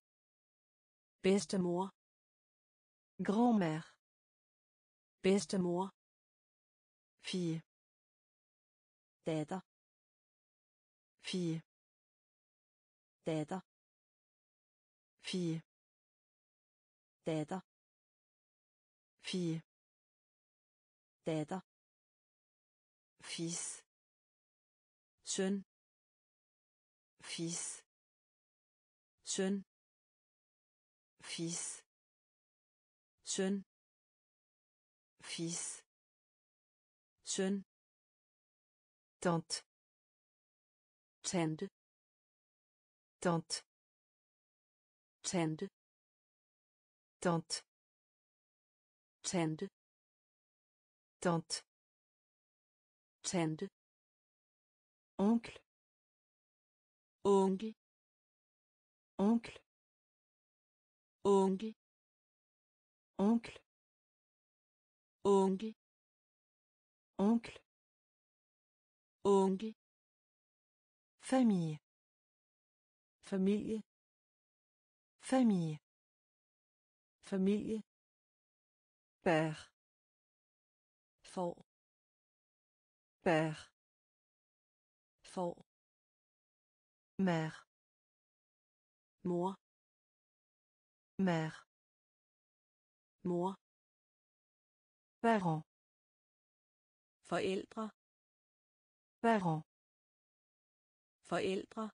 Bedstemor. Grand-mère. Bedstemor. Fille. Datter. Fille. Datter. Fille. Datter. Fille. Datter. Fils. Søn. Fils. Søn. Fils. Søn. Fils. Søn. tente. Tende. Tente. Tende. Tente. Tende. Tente. Tende. Oncle. Ongle. Oncle. Ongle. Oncle. Ongle. oncle Onkel. Famille. Familie. Famille. Père. For. Père. For. Mère. Mor. Mère. Mor. Parent. Forældre. Parent. Forældre.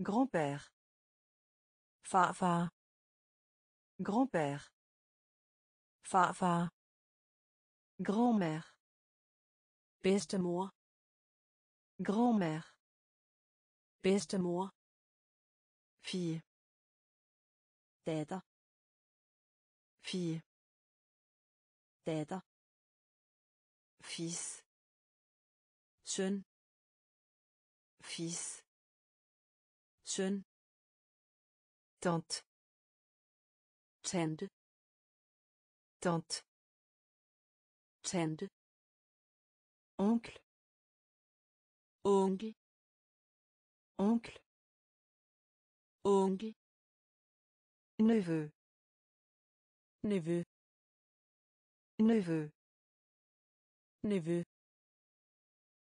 Grand-père. Farfar. Grand-père. Farfar. Grand-mère. Bedstemor. Grand-mère. Bedstemor. Fille. Datter. Fille. Datter. Fils. Søn. Fils. Søn. Tante. Tante. Tante. Tante. Oncle. Onkel. Oncle. Onkel. Neveu. Nevø. Neveu. Nevø.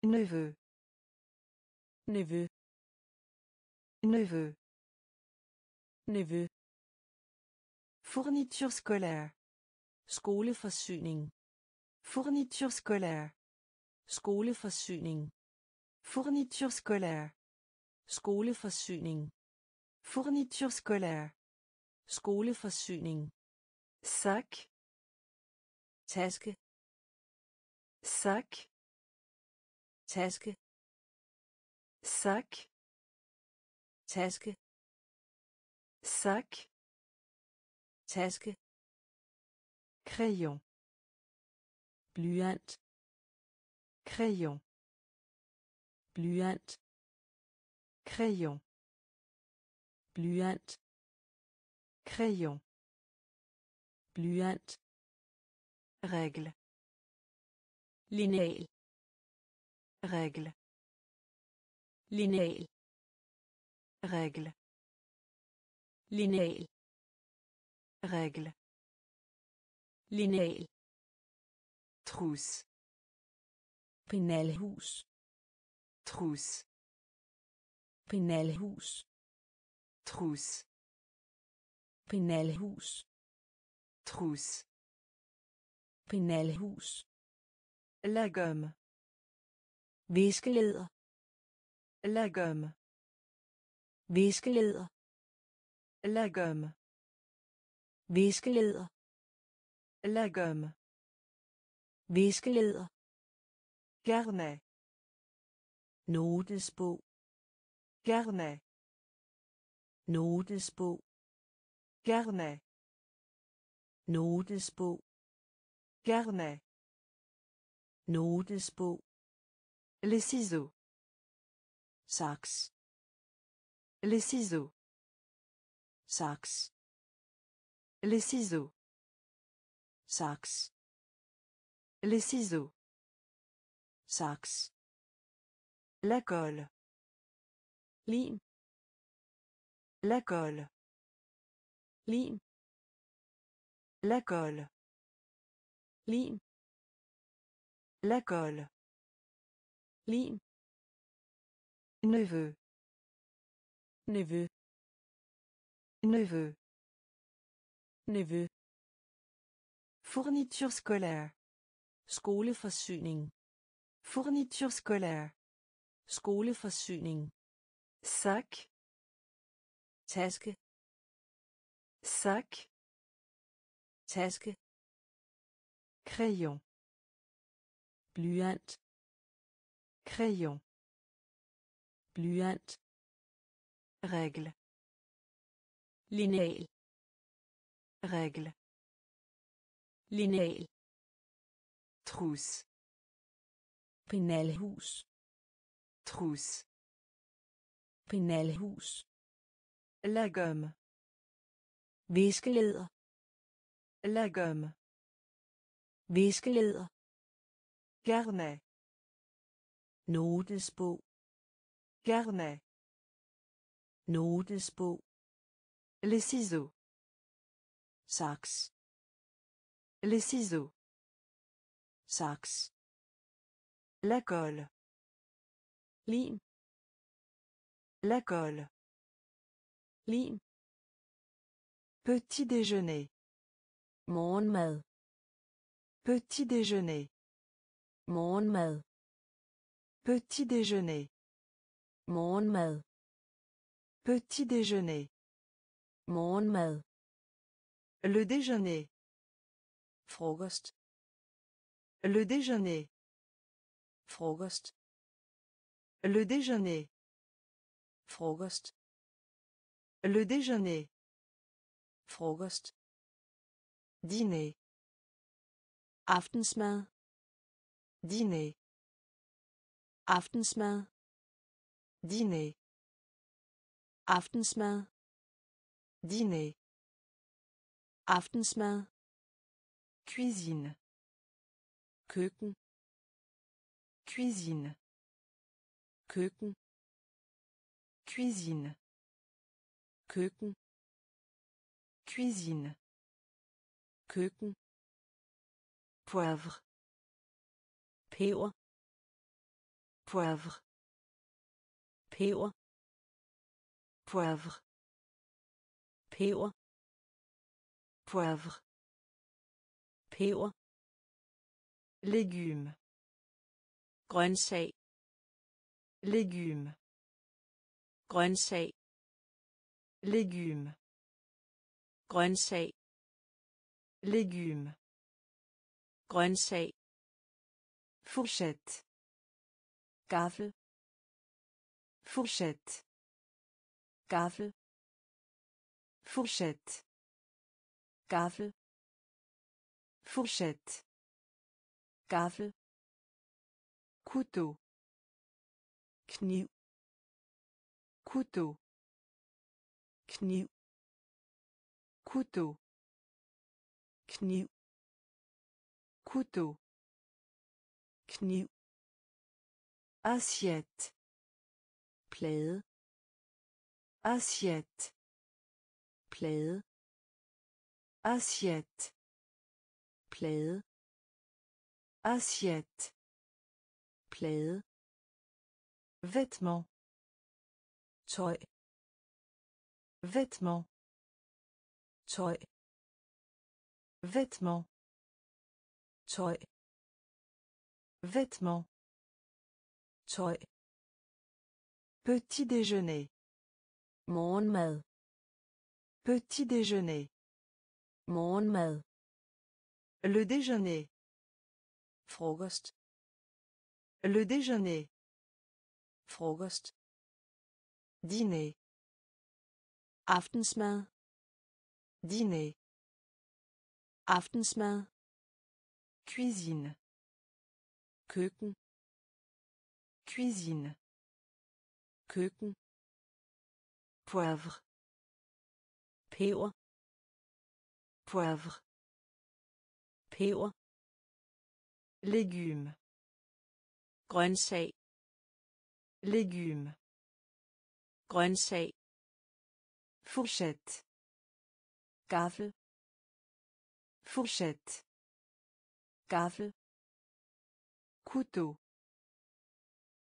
Neveu. Nevø. Neveu. Nevø. Fourniture scolaire. Skoleforsyning. Fourniture scolaire. Skoleforsyning. Fourniture scolaire. Skoleforsyning. Fourniture scolaire. Skoleforsyning. Sac. Taske. Sac. Taske. Sac. Taske. Sac. Taske. Crayon. Blyant. Crayon. Blyant. Crayon. Blyant. Crayon. Blyant. Règle. Règle. Lineal. Règle. Lineal. Règle. Lineal. Trousse. Penalhus. Trousse. Penalhus. Trousse. Penalhus. Trousse. Penalhus. La gomme. Viskeleder. La gomme. Viskeleder. La gomme. Viskeleder. La gomme. Viskeleder. Carnet. Notesbog. Carnet. Notesbog. Carnet. Notesbog. Carnet. Notesbog. Les ciseaux. Saks. Les ciseaux. Saks. Les ciseaux. Saks. Les ciseaux. Saks. La colle. Lim. La colle. Lim. La colle. Lim. La colle. Neveu. Nevø. Neveu. Nevø. Fourniture scolaire. Skoleforsyning. Fourniture scolaire. Skoleforsyning. Sac. Taske. Sac. Taske. Crayon. Crayon. Blyant. Règle. Lineal. Règle. Lineal. Trousse. Penalhus. Trousse. Penalhus. La gomme. Viskeleder. La gomme. Viskeleder. Carnet. Notesbog. Carnet. Notesbog. Les ciseaux. Saks. Les ciseaux. Saks. La colle. Lim. La colle. Lim. Petit déjeuner. Morgenmad. Petit déjeuner. Morgenmad. Petit déjeuner. Morgenmad. Petit déjeuner. Morgenmad. Le déjeuner. Frokost. Le déjeuner. Frokost. Le déjeuner. Frokost. Le déjeuner. Frokost. Dîner. Aftensmad. Dîner. Aftensmad. Dîner. Aftensmad. Dîner. Aftensmad. Cuisine. Køkken. Cuisine. Køkken. Cuisine. Køkken. Cuisine. Køkken. Poivre. Peber. Poivre. Peber. Poivre. Peber. Poivre. Peber. Légumes. Grøntsag. Légumes. Grøntsag. Légumes. Grøntsag. Légumes. Grøntsag. Fourchette. Gaffel. Fourchette. Gaffel. Fourchette. Gaffel. Fourchette. Gaffel. Couteau. Kniv. Couteau. Kniv. Couteau. Kniv. Couteau. Kniv. Assiette. Plade. Assiette. Plade. Assiette. Plade. Assiette. Plade. Vêtements. Tøj. Vêtements. Tøj. Vêtements. Tøj. Vêtements. Tøj. Petit déjeuner. Morgenmad. Petit déjeuner. Morgenmad. Le déjeuner. Frokost. Le déjeuner. Frokost. Dîner. Aftensmad. Dîner. Aftensmad. Cuisine. Køkken. Cuisine. Køkken. Poivre. Peber. Poivre. Peber. Légumes. Grøntsag. Légumes. Grøntsag. Fourchette. Gaffel. Fourchette. Gaffel. Couteau.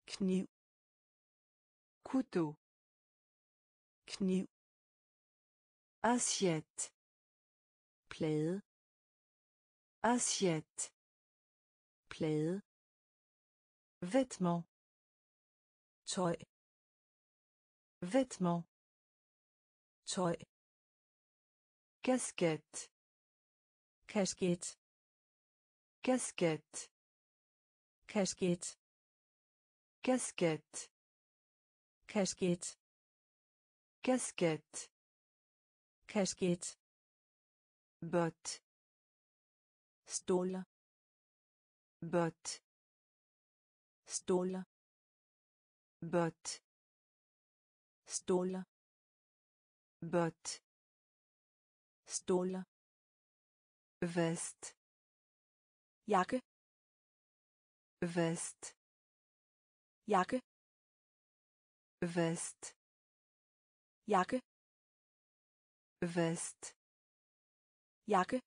Kniv. Couteau. Kniv. Assiette. Plade. Assiette. Plade. Vêtements. Tøj. Vêtements. Tøj. Casquette. Kasket. Casquette. Kasket. Casquette. Casquette. Casquette. Casquette. Bot. Stol. Bot. Stol. Bot. Stol. Bot. Stol. Vest. Jacke. Vest. Jakke. Veste. Jakke. Veste. Jakke.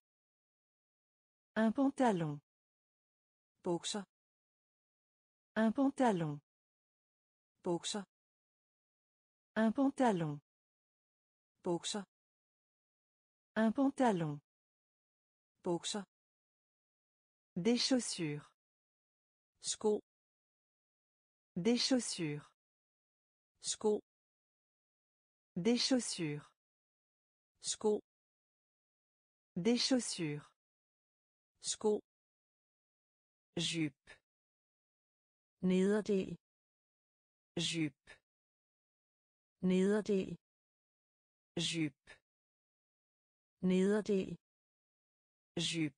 Un pantalon. Bukser. Un pantalon. Bukser. Un pantalon. Bukser. Un pantalon. Bukser. Des chaussures. Sko. Des chaussures. Sko. Des chaussures. Sko. Des chaussures. Sko. Jupe. Nederdel. Jupe. Nederdel. Jupe. Nederdel. Jupe.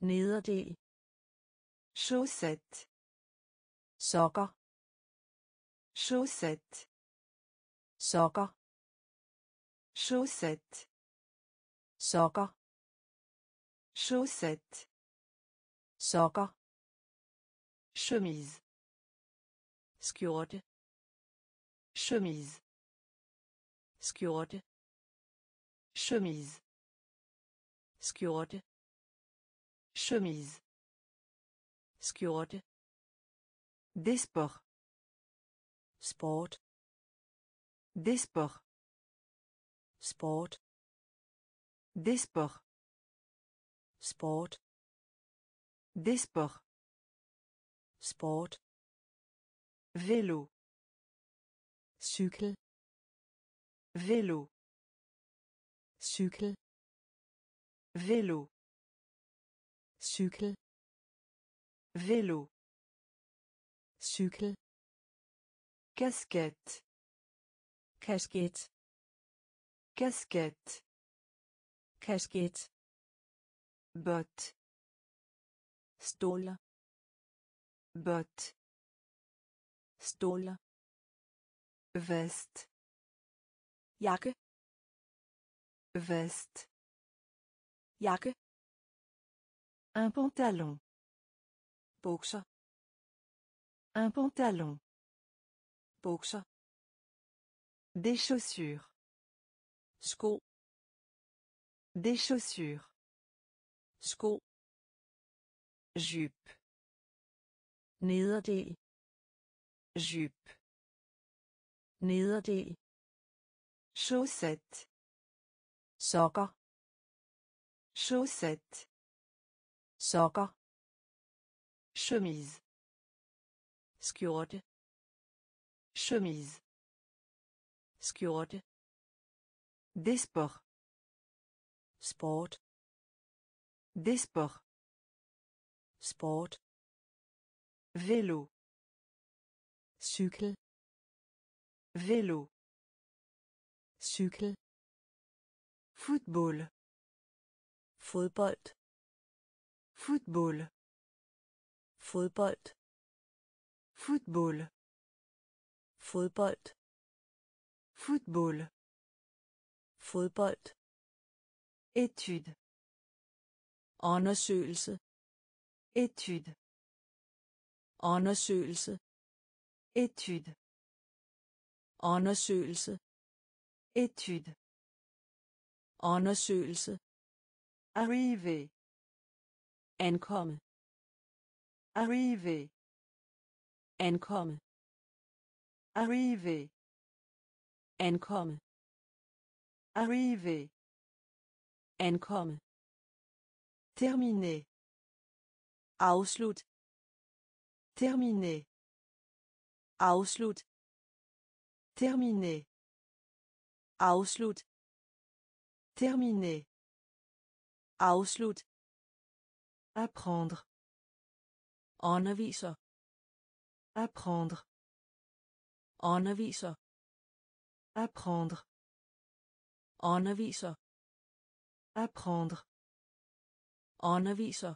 Nederdel. Chaussette. Sokker. Chaussette. Sokker. Chaussette. Sokker. Chaussette. Sokker. Chemise. Skjorte. Chemise. Skjorte. Chemise. Skjorte. Chemise. Skjorte. Des sports. Sport. Des sports. Sport. Des sports. Sport. Des sports. Sport. Vélo. Cykel. Vélo. Cykel. Vélo. Cykel. Vélo. Cykel. Casquette. Kasket. Casquette. Kasket. Botte. Ståler. Botte. Ståler. Veste. Jakke. Veste. Jakke. Un pantalon. Bukser. Un pantalon. Bukser. Des chaussures. Sko. Des chaussures. Sko. Jupe. Nederdel. Jupe. Nederdel. Chaussette. Sokker. Chaussette. Sokker. Chemise. Skjorte. Chemise. Skjorte. Des sports. Sport. Des sports. Sport. Vélo. Cykel. Vélo. Cykel. Football. fodbold Football. fodbold Football. fodbold Football. fodbold Étude. undersøgelse Étude. undersøgelse Étude. undersøgelse Étude. undersøgelse Arriver. ankomme Arriver. Ankomme Arriver. ankomme Arriver. ankomme Terminer. afslut Terminer. afslut Terminer. afslut Terminer. afslut Apprendre. underviser Apprendre. underviser Apprendre. underviser Apprendre. underviser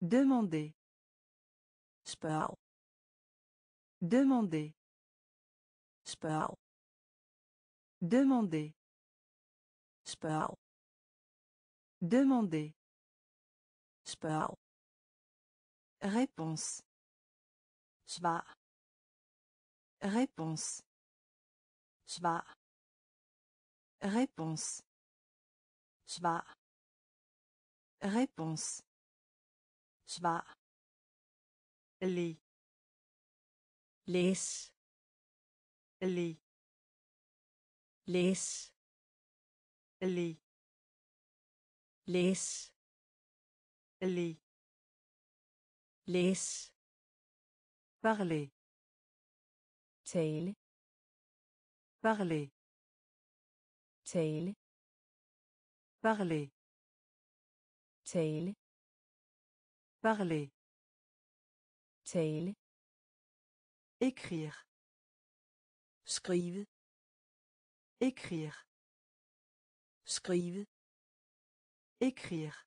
Demander. spørg Demander. spørg Demander. spørg Demander. spørg Réponse. Svar Réponse. svar Réponse. svar Réponse. svar Lis. læs Lis. læs Lis. læs Lis. læs Parler. tale Parler. tale Parler. tale Parler. tale Écrire. skrive Écrire. skrive Écrire.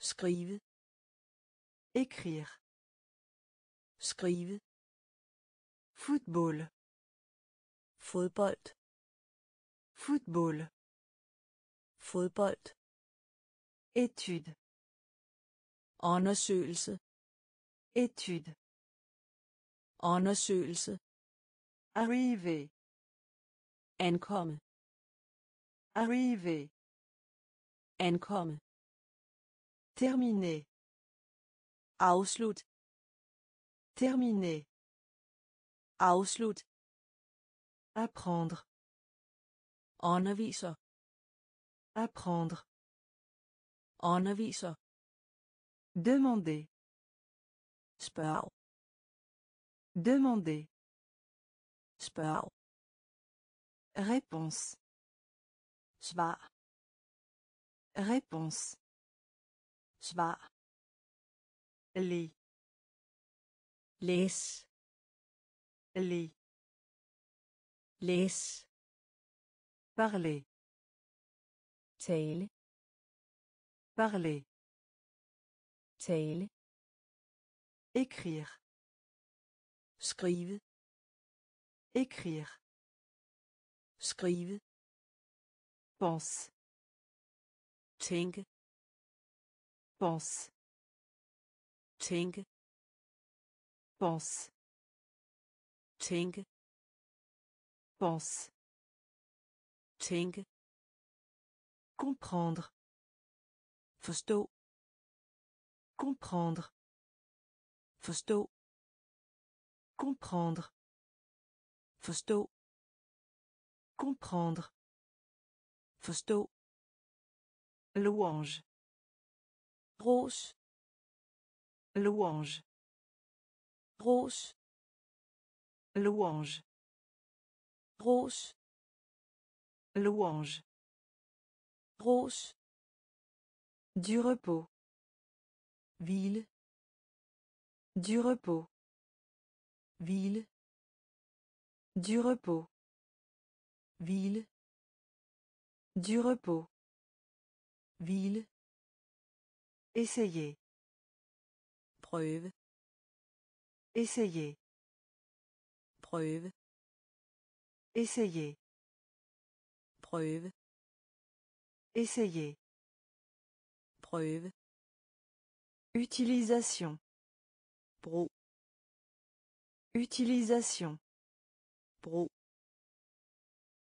skrive Écrire. Skrive Football. fodbold Football. fodbold Étude. undersøgelse Étude. undersøgelse Arriver. ankomme Arriver. ankomme Terminer. afslut Terminer. afslut Apprendre. underviser Apprendre. underviser Demander. spørg Demander. spørg Réponse. svar Réponse. svar. Læs Lis. læs Parler. tale Parler. tale Écrire. skrive Écrire. skrive Pense. tænke Pense. tænke Pense. tænke Pense. tænke Comprendre. forstå Comprendre. forstå Comprendre. forstå Comprendre. forstå Louange. ros Louange. Ros Louange. ros Louange. ros Du repos. hvile Du repos. hvile Du repos. hvile Du repos. hvile Essayer. prøve Essayer. prøve Essayer. prøve Essayer. prøve Utilisation. brug Utilisation. brug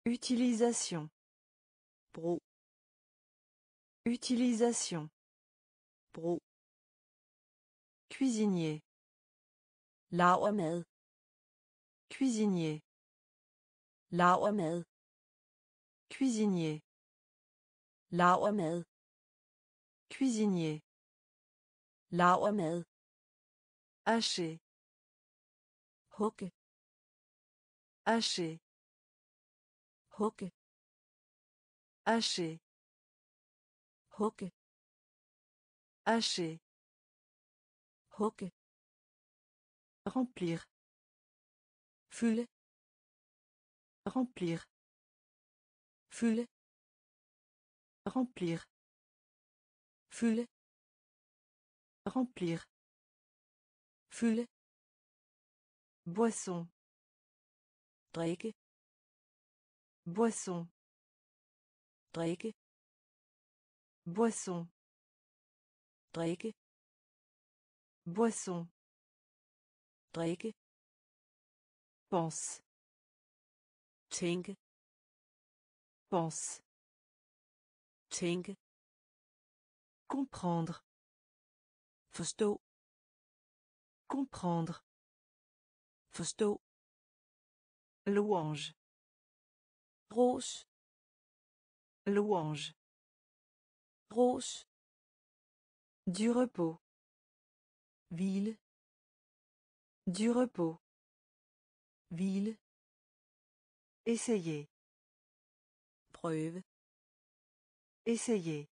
Utilisation. brug Utilisation. brug Cuisinier. Lavermad Cuisinier. lavermad Cuisinier. lavermad Cuisinier. lavermad Hacher. hugge Hacher. hugge Hacher. hugge hugge Remplir. fylde Remplir. fylde Remplir. fylde Remplir. fylde Boisson. drikke Boisson. drikke Boisson. drikke Boisson. Drikke Pense. tænke Pense. tænke Comprendre. forstå Comprendre. forstå Louange. ros Louange. ros Du repos. hvile Du repos. hvile Essayer. prøve Essayer.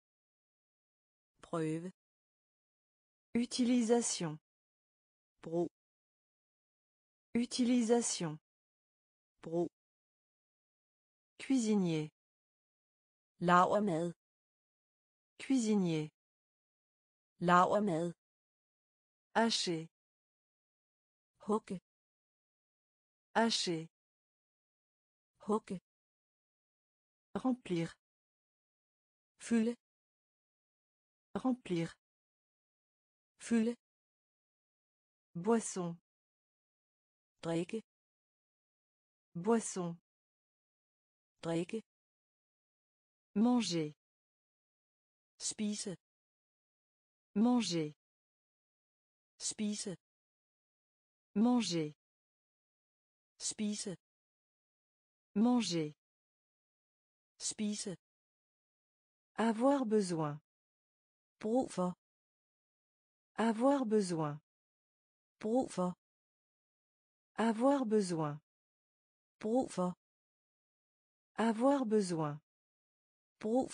prøve Utilisation. brug Utilisation. brug Cuisinier. lavermad Cuisinier. lavermad Hacher. Hugge Hacher. Remplir. fylde Remplir. fylde Boisson. drikke Boisson. drikke Manger. spise Manger. spise Manger. spise Manger. spise Avoir besoin. brug Avoir besoin. brug Avoir besoin. brug Avoir besoin. brug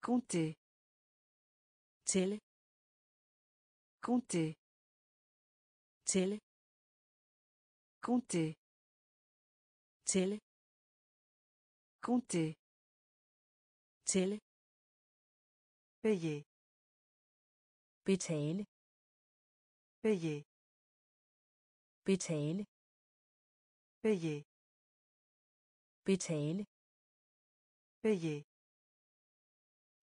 Compter. tælle Compter. Tælle Compter. tælle Compter. tælle Payer. betale Payer. betale Payer. betale Payer.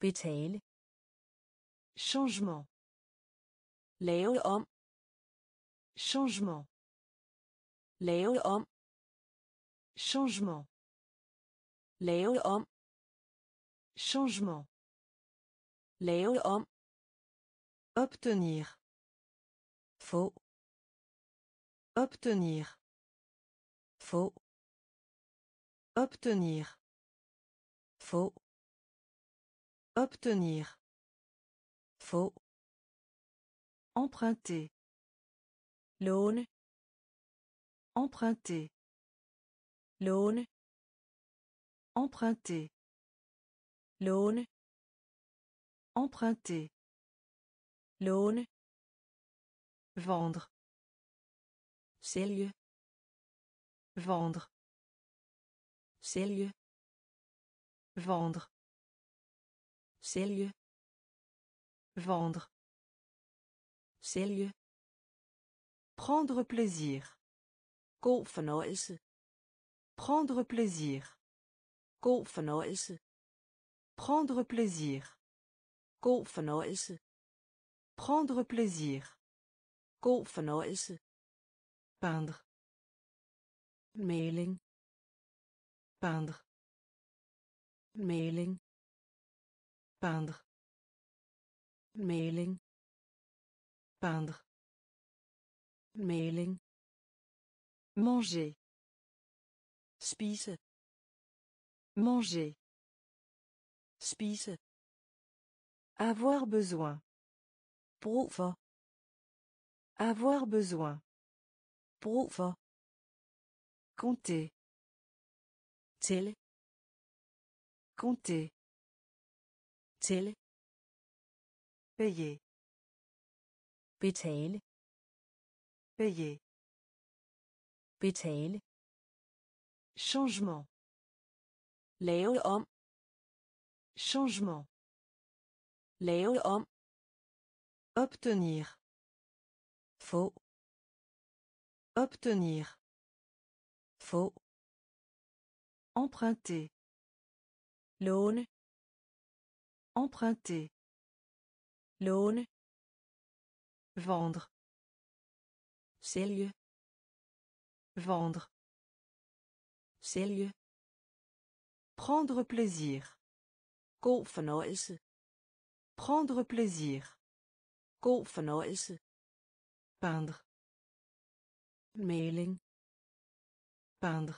betale Changement. lave om Changement. lave om Changement. lave om Changement. lave om Obtenir. få Obtenir. få Obtenir. få Obtenir. få Emprunter. Låne Emprunter. låne Emprunter. låne Emprunter. låne Vendre. sælge Vendre. sælge Vendre. sælge Vendre. sælge Prendre plaisir. god fornøjelse Prendre plaisir. god fornøjelse Prendre plaisir. god fornøjelse Prendre plaisir. god fornøjelse Peindre. maling Peindre. maling Peindre. maling Peindre. Maling Manger. spise Manger. spise Avoir besoin. brug for Avoir besoin. brug for Compter. tælle Compter. tælle Payer. betale Payer. betale Changement. lave om Changement. lave om Obtenir. få Obtenir. få Emprunter. låne Emprunter. låne Vendre. Sælge Vendre. sælge Prendre plaisir. god fornøjelse Prendre plaisir. god fornøjelse Peindre. maling Peindre.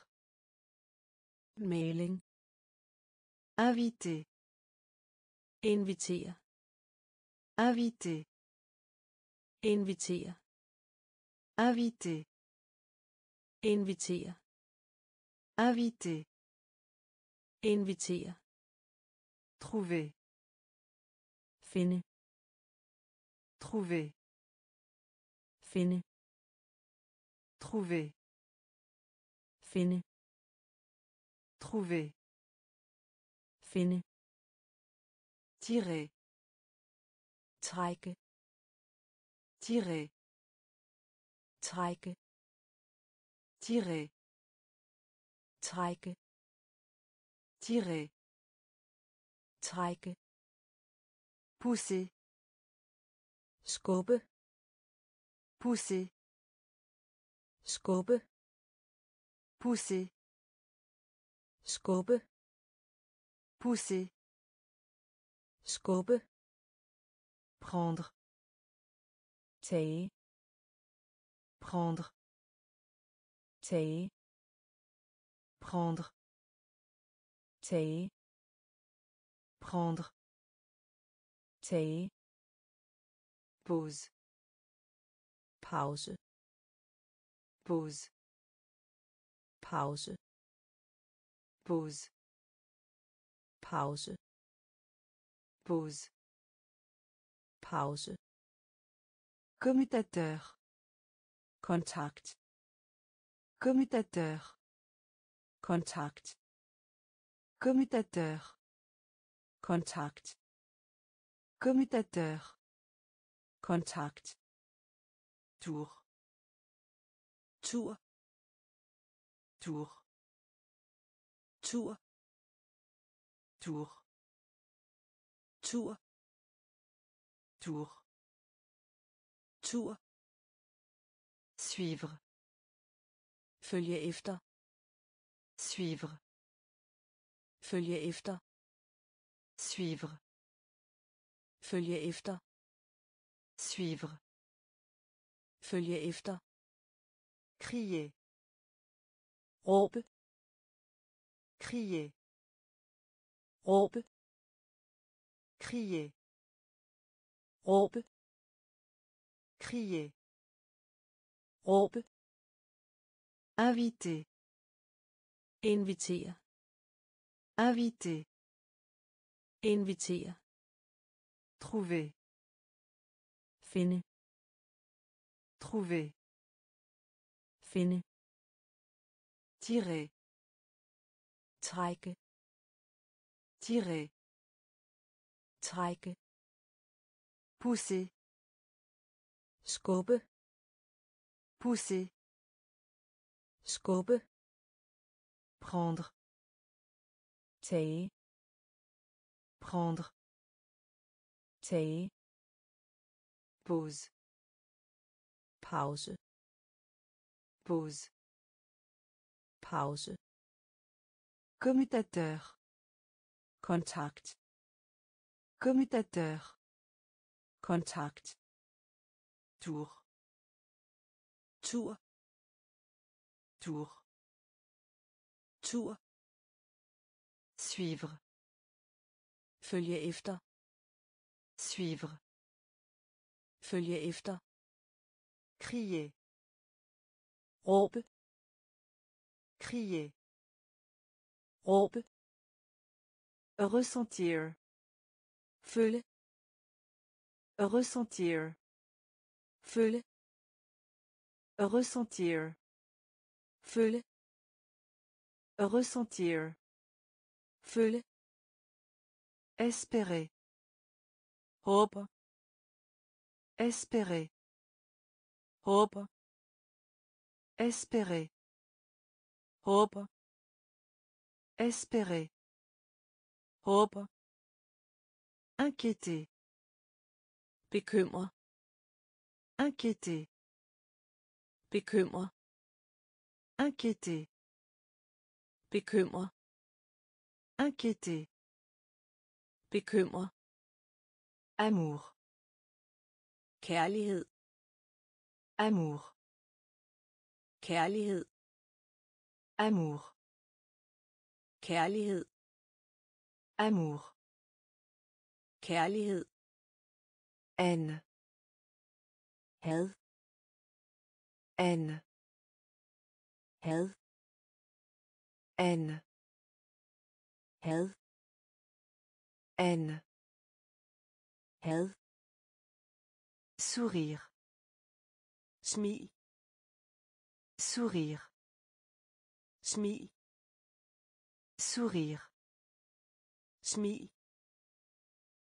maling Inviter. invitere Inviter. Invitere Inviter. invitere Inviter. Trouver. finde Trouver. finde Trouver. finde Trouver. finde Tirer. trække Tirer. Trække Tirer. trække Tirer. trække Pousser. skubbe Pousser. skubbe Pousser. skubbe Pousser. skubbe Prendre. tage Prendre. tage Prendre. tage Prendre. tage Pause. pause Pause. pause Pause. pause Pause. pause Commutateur. Kontakt Commutateur. kontakt Commutateur. kontakt Commutateur. kontakt Tour. tur Tour. tur Tour. tur Tour. tur Suivre. følge efter Suivre. følge efter Suivre. følge efter Suivre. følge efter Crier. råbe Crier. råbe Crier. råbe Crier. Råbe Inviter. invitere Inviter. invitere Trouver. finde Trouver. finde Tirer. trække Tirer. trække Pousser. skubbe Pousser. skubbe Prendre. tage Prendre. tage Pause. pause Pause. pause Commutateur. kontakt Commutateur. kontakt Tour. Tur Tour. tur Suivre. følge efter Suivre. følge efter Crier. råbe Crier. råbe Ressentir. føle Ressentir. føle Ressentir. føle Ressentir. føle Espérer. håber Espérer. håber Espérer. håber Espérer. håber Inquiéter. bekymre Inquiéter. Bekymre Inquiéter. bekymre Inquiéter. bekymre Amour. kærlighed Amour. kærlighed Amour. kærlighed Amour. kærlighed Haine. had Haine. had Haine. had Haine. had Sourire. smil Sourire. smil Sourire. smil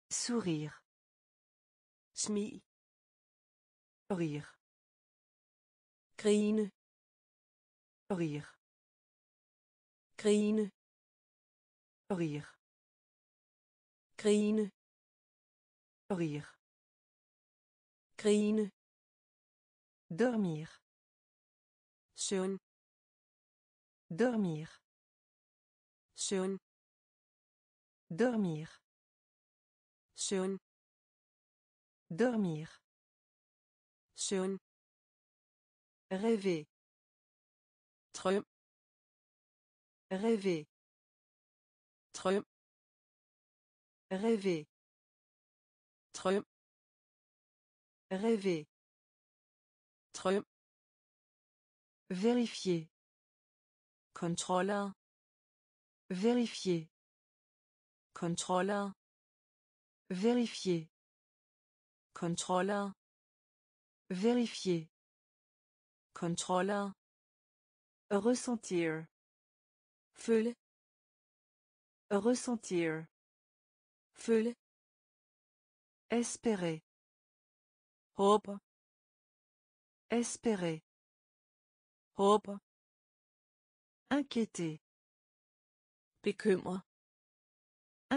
Sourire. smil Rire. Grine Rire. grine Rire. grine Rire. grine Dormir. søvn Dormir. søvn Dormir. søvn Dormir. søvn Rêver. drøm Rêver. drøm Rêver. drøm Rêver. drøm Vérifier. kontroller Vérifier. kontroller Vérifier. kontroller Vérifier. Kontroller Ressentir. føle Ressentir. føle Espérer. håber Espérer. håber Inquiéter. bekymre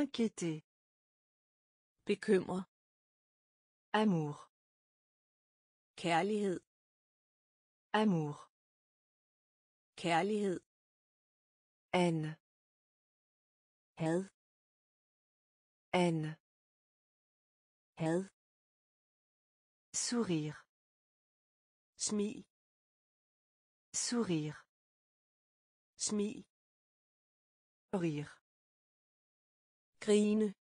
Inquiéter. bekymre Amour. kærlighed Amour. kærlighed Haine. had Haine. had Sourire. smil Sourire. smil Rire. grine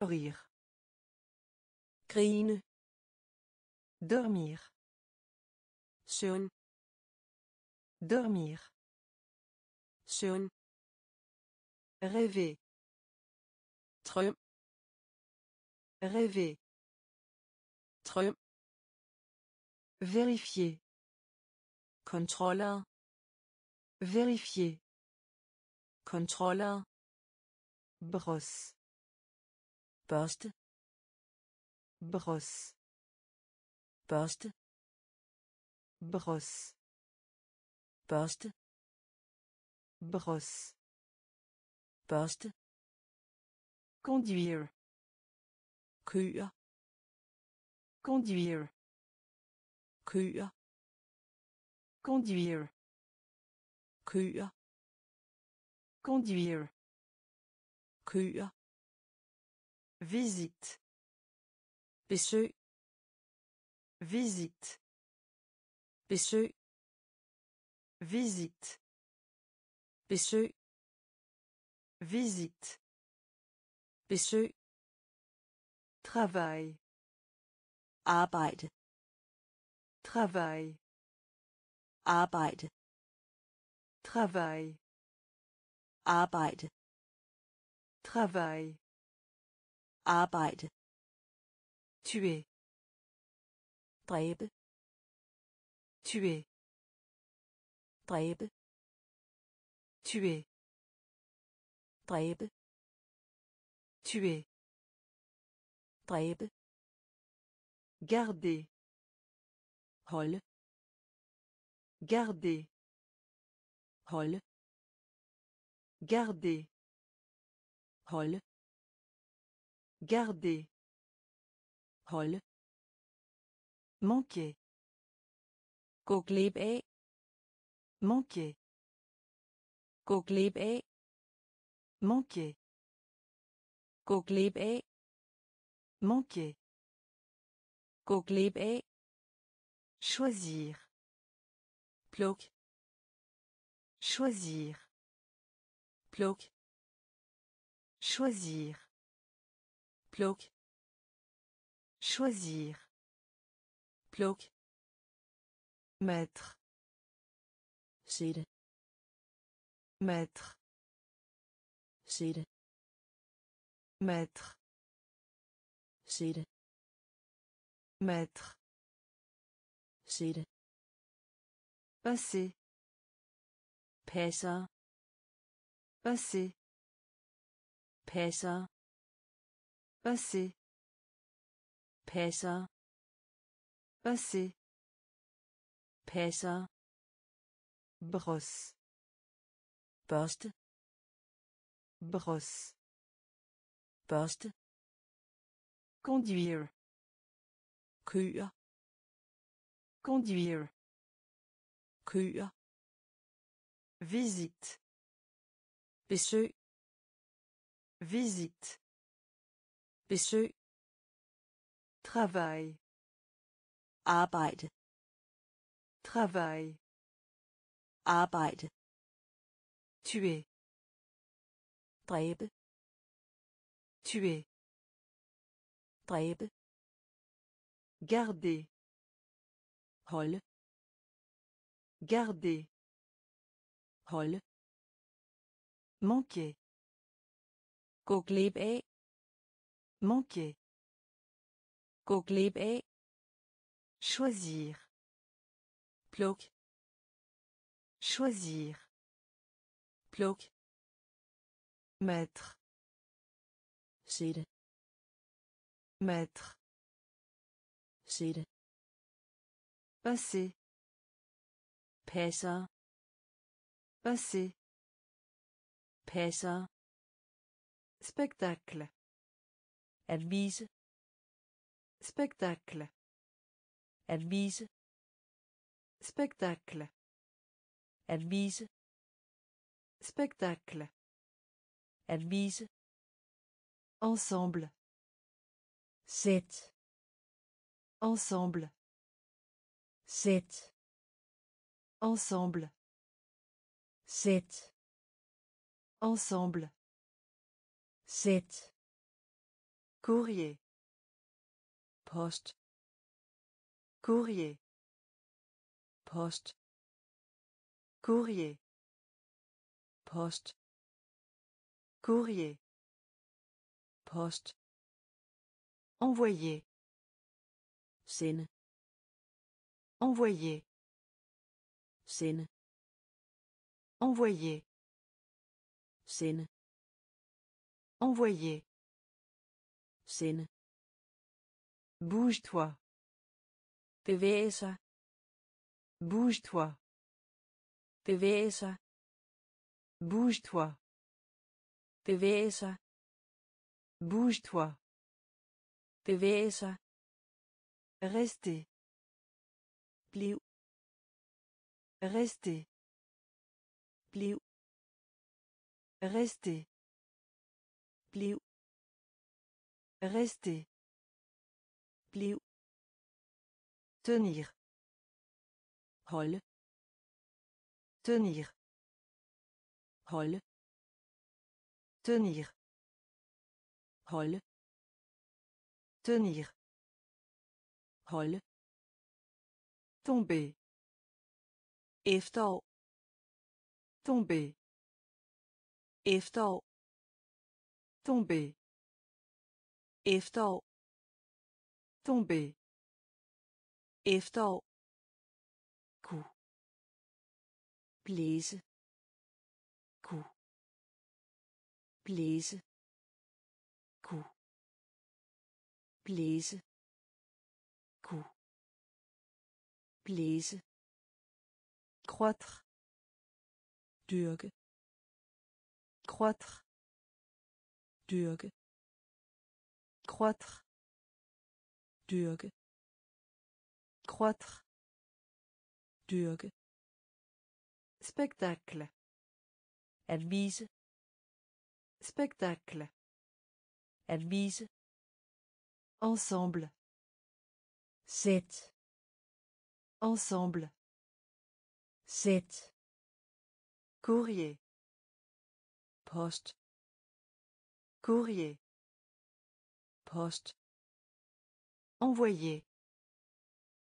Rire. grine Dormir. Søvn Dormir. søvn Rêver. drøm Rêver. drøm Vérifier. kontroller Vérifier. kontroller brosse børste brosse børste brosse børste brosse børste conduire. Køer conduire. Køer conduire. Køer conduire. Køer visite. Besøg visite besøg visite. Besøg visite. Besøg travail. Arbejde travail. Arbejde travail. Arbejde travail. Arbejde tuer. Dræbe tuer. Dræbe. Tuer. Dræbe. Tuer. Dræbe. Garder holde. Garder holde. Garder holde. Garder holde. Manquer gå af. Manquer. Gå af. Manquer. Gå af. Manquer. Gå glip af. Choisir. Pluk. Choisir. Pluk. Choisir. Pluk. Choisir. Pluk Maître. Side. Maître. Side. Maître. Side. Maître. Side. Passé. Passer. Passé. Passer. Passé. Passer. Passé passer. Brosse børste brosse børste conduire. Køer conduire. Køer visite. Besøg. Visite. Besøg. Travail travail. Arbejde. Tuer. Dræbe. Tuer. Dræbe. Garder. Holde. Garder. Holde. Manquer. Gå manquer. Gå glip af. Choisir Ploc. Choisir. Ploc. Maître. Sire. Maître. Sire. Passer. Passé. Passer. Spectacle. At vise. Spectacle. At. Spectacle. Advise. Spectacle. Advise. Ensemble. Sept. Ensemble. Sept. Ensemble. Sept. Ensemble. Sept. Courrier. Poste. Courrier. Poste. Courrier. Poste. Courrier. Poste. Envoyer. Scène. Envoyer. Scène. Envoyer. Scène. Envoyer. Scène. Bouge-toi. Bouge-toi. Bevæge sig. Bouge-toi. Bevæge sig. Bouge-toi. Bevæge sig. Rester. Bliv. Rester. Bliv. Rester. Bliv. Rester. Bliv. Tenir. Holde. Tenir. Holde. Tenir. Holde. Tenir. Holde. Tomber. Efterår. Tomber. Efterår. Tomber. Efterår. Tomber. Efterår. Blæse Coup. blæse Coup. blæse Coup. blæse Croître. dyrke Croître. dyrke Croître. dyrke Croître. dyrke Spectacle. at vise Spectacle. at vise Ensemble. sæt Ensemble. sæt Courrier. post Courrier. post Envoyer.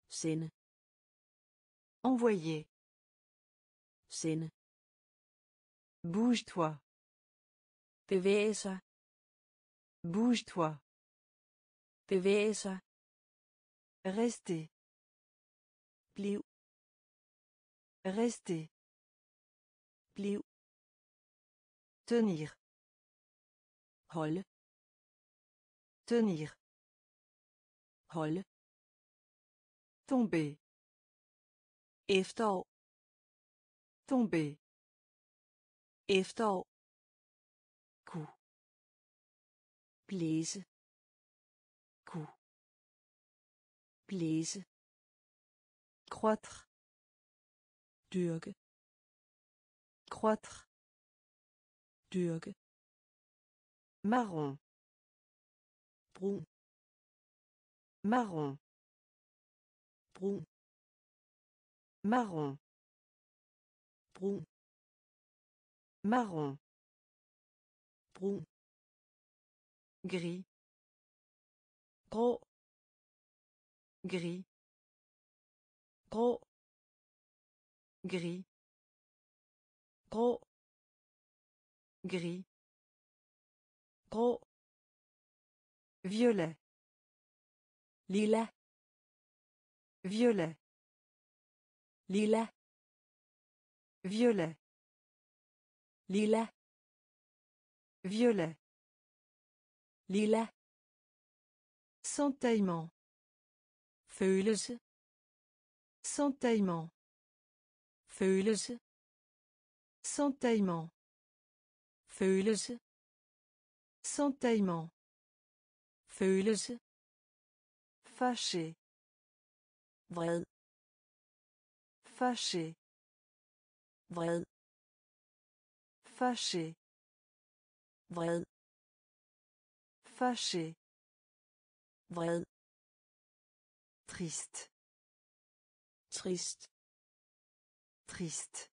sende Envoyer. Bouge-toi. bevæge sig Bouge-toi. bevæge sig Rester. bliv Rester. bliv Tenir. holde Tenir. holde Tomber. efterår Tomber. efterår Coup. blæse Coup. blæse Croître. dyrke Croître. dyrke Marron. brun Marron. brun Marron. Marron. brun Gris. grå Gris. grå Gris. grå Gris. grå Violet. lilla Violet. lilla Violet. lilla Violet. lilla Sentaillement. følelse Sentaillement. følelse Sentaillement. følelse Sentaillement. følelse Fâché. vred Fâché. Vred Fâché. vred Fâché. vred Triste. trist Triste.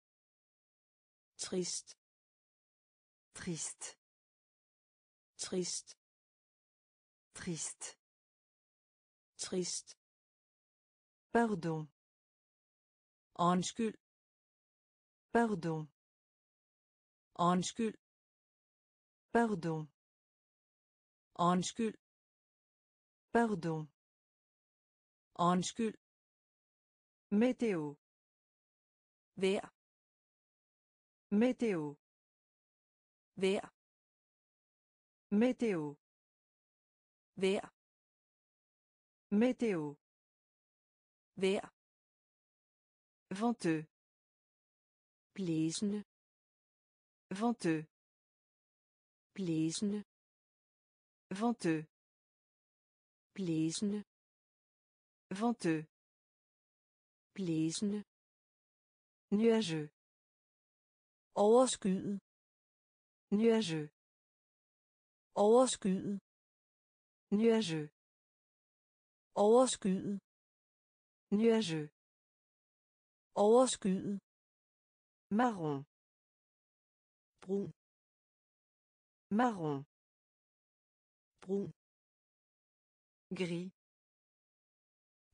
trist Triste. trist Triste. trist Pardon. undskyld Pardon. undskyld Pardon. undskyld Pardon. undskyld Météo. vejr Météo. vejr Météo. vejr Météo. vejr Venteux. Blæsende Venteux. blæsende Venteux. blæsende Venteux. blæsende Nuageux. overskyet Nuageux. overskyet Nuageux. overskyet Nuageux. overskyet Marron. brun Marron. brun Gris.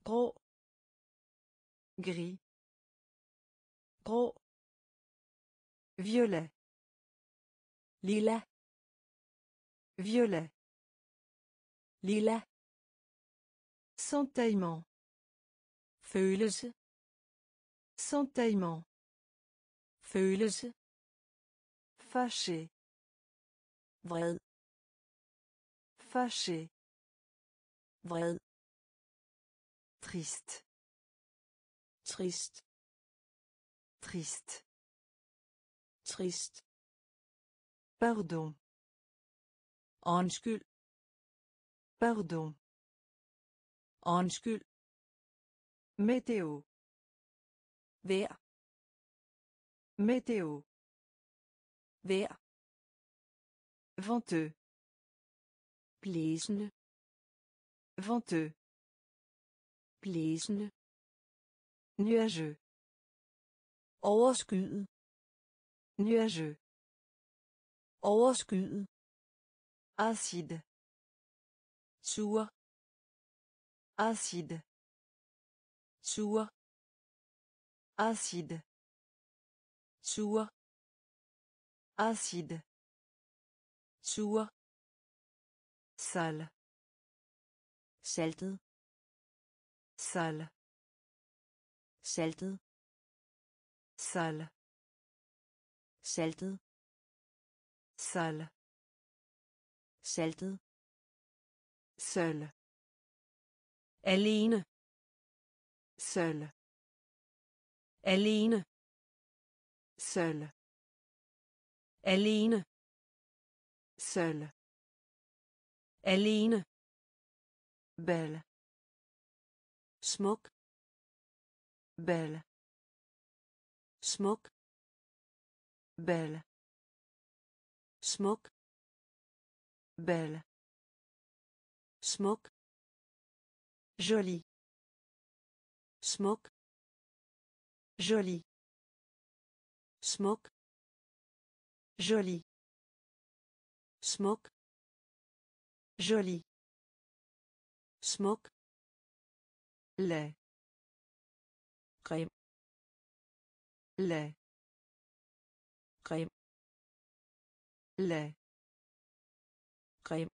grå Gris. grå Violet. lilla Violet. lilla Centaillement. følelse Centaillement. Følelse Fâché. vred Fâché. vred Triste. trist Triste. trist Pardon. undskyld Pardon. undskyld Météo. vejr Météo. Venteux. blæsende Venteux. blæsende Nuageux. overskyet Nuageux. overskyet Acide. sur Acide. sur Acide. Sur Acide. sur Sale. saltet Sale. saltet Sale. saltet Sale. saltet Seul. alene Seul. alene Seul. alene Seul. alene Belle. smuk Belle. smuk Belle. smuk Belle. smuk Jolie. smuk Jolie. Smuk Jolie. smuk Jolie. smuk lait grim lait grim lait grim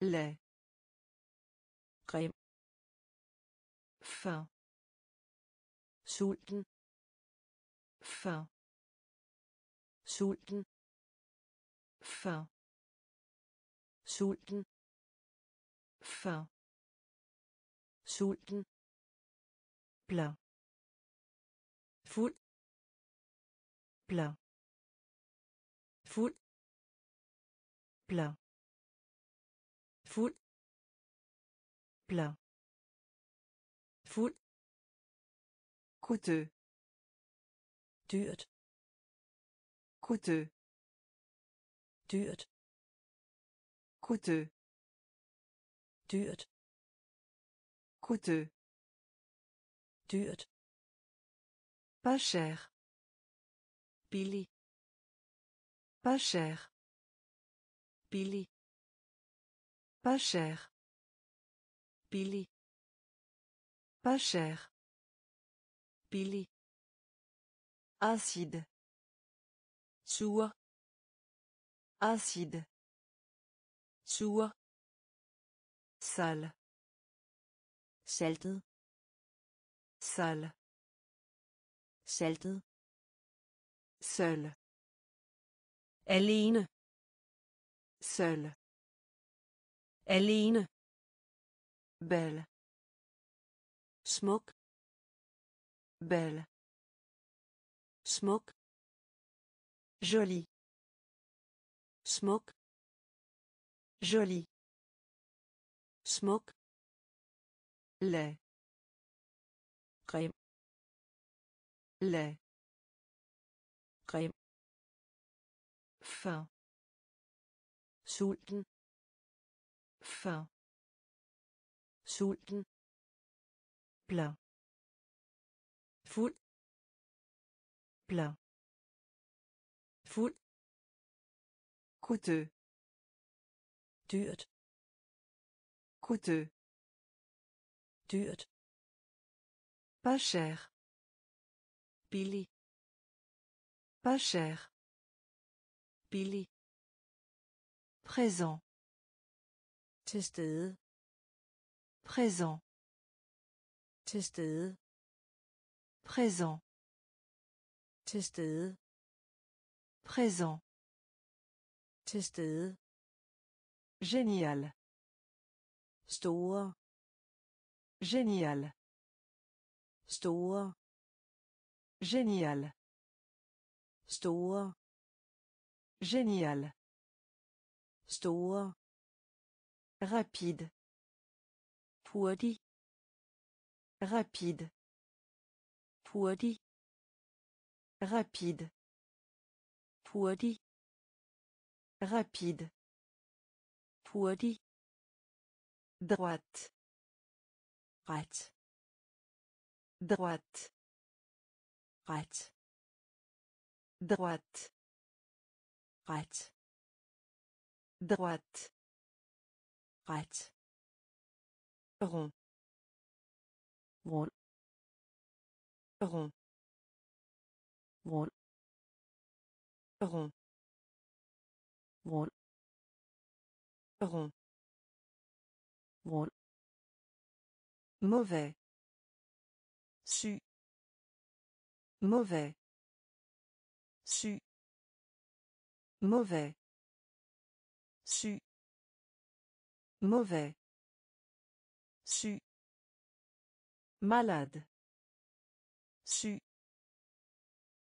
lait grim fin. Sulten fin sulten. Fin sulten. Fin sulten. Plein fuld. Plein fuld. Plein fuld. Plein fuld. Coûteux dyrt coûteux. Dyrt coûteux. Dyrt coûteux. Dyrt pas cher. Billig. Pas cher. Billig. Pas cher. Billig. Pas cher. Billig acide sur acide sur sale saltet sale saltet seul alene Seul. Alene. Belle. Smuk. Belle. Smuk. Joli. Smuk. Joli. Smuk. lait Grim. lait Grim. fin Sulten. fin Sulten. plein plein Fuld. coûteux Dyrt. coûteux Dyrt. pas cher Billig. pas cher Billig. présent Til stede. présent Til stede. présent Til présent Til stede. génial Store. génial Store. génial Store. génial Store. rapide Hurtig. rapide Hurtig. Rapide Hurtig. rapide Hurtig. droite Ret. droite Ret. droite Ret. droite Ret. rond Rund. rond Rund. rond Rund. rond Rund. mauvais Syg. mauvais Syg. mauvais Syg. mauvais Syg. malade Syg.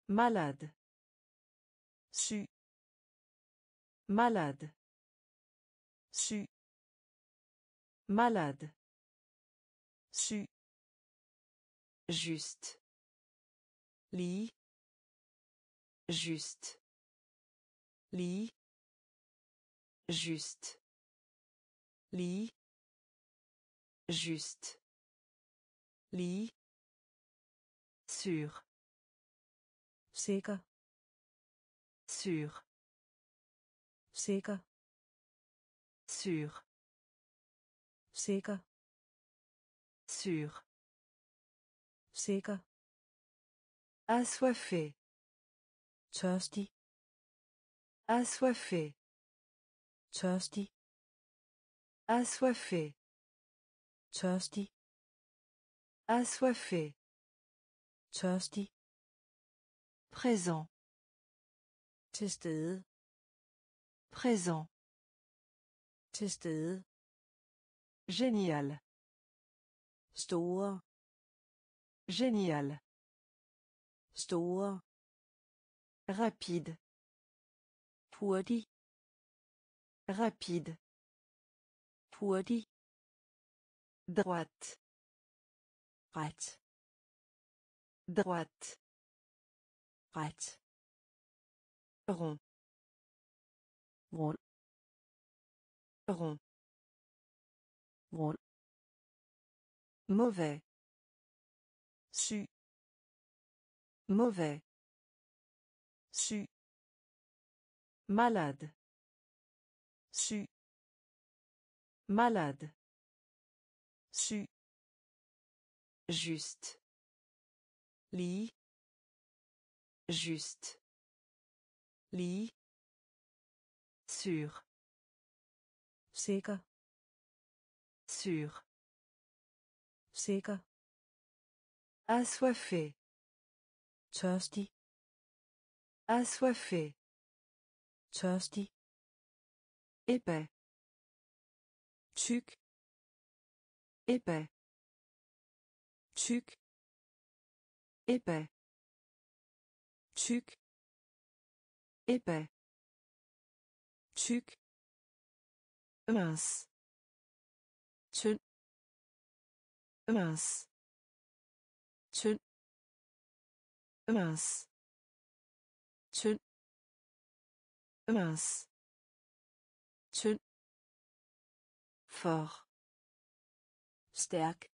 Malade Syg. malade Syg. malade Syg. juste Lige. juste Lige. juste Lige. juste Lige. sûr Sikker. sûr Sikker. sûr Sikker. sûr Sikker. assoiffé Tørstig. assoiffé Tørstig. assoiffé Tørstig. assoiffé Tørstig. Présent Til stede. présent Til stede. génial Store. génial Store. rapide Hurtig. rapide Hurtig. droite Ret. droite Rond mauvais Syg. mauvais Syg. malade Syg. malade Syg. juste Lige. Juste Lige. sûr Sikker. sûr Sikker. assoiffé Tørstig. assoiffé Tørstig. Épais. tyk Épais. tyk Épais. Tyk. Épais. tyk. Mince tynd mince tynd mince tynd mince tynd fort stærk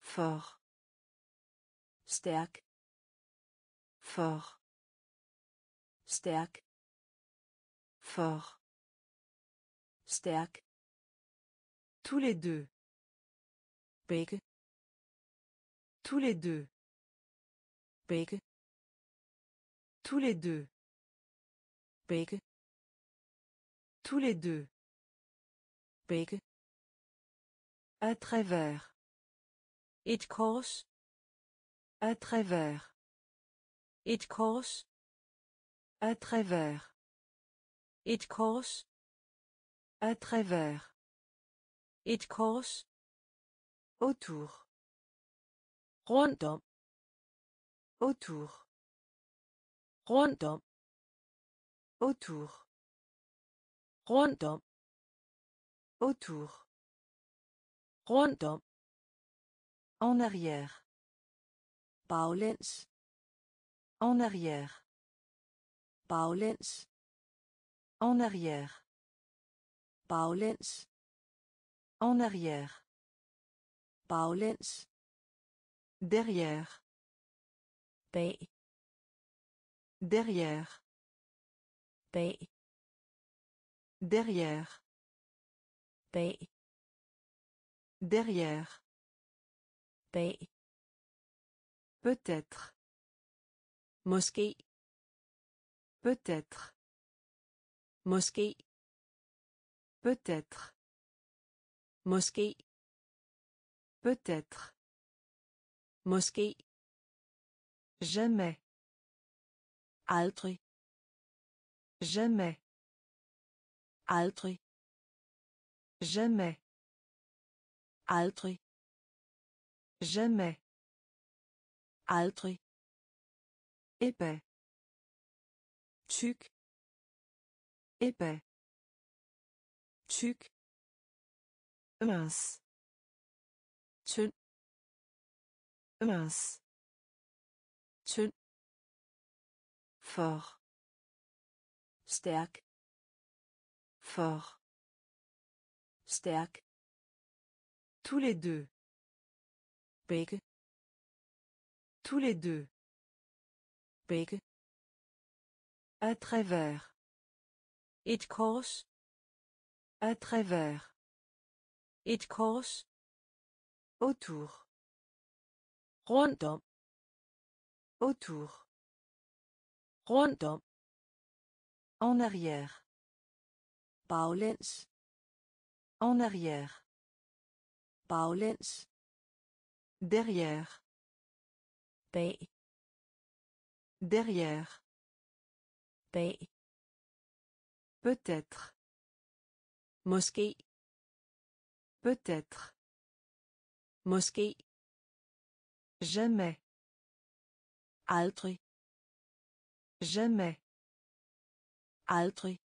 fort stærk fort stærk. Fort stærk. Tous les deux. Begge. Tous les deux. Begge. Tous les deux. Begge. Tous les deux. Begge. À travers. Et kors à travers et kors à travers. Et kors à travers. Et kors autour. Rundt om autour. Rundt om autour. Rundt om autour. Rundt om en arrière. Baglæns en arrière. Baglæns en arrière. Baglæns en arrière. Baglæns derrière. Bag derrière. Bag derrière. Bag derrière. Bag peut-être måske peut-être. Måske peut-être. Måske peut-être. Måske jamais. Aldrig. Jamais. Aldrig. Jamais. Aldrig. Jamais. Aldrig épais. Tyk épais. Tyk mince. Tynd mince. Tynd fort. Stærk fort. Stærk tous les deux. Begge tous les deux begge à travers. Et kors. À travers. Et kors. Autour. Rundt om. Autour. Rundt om. En arrière. Baglæns. En arrière. Baglæns. Derrière. Bag derrière. Bag. Peut-être. Måske. Peut-être. Måske. Jamais. Aldrig. Jamais. Aldrig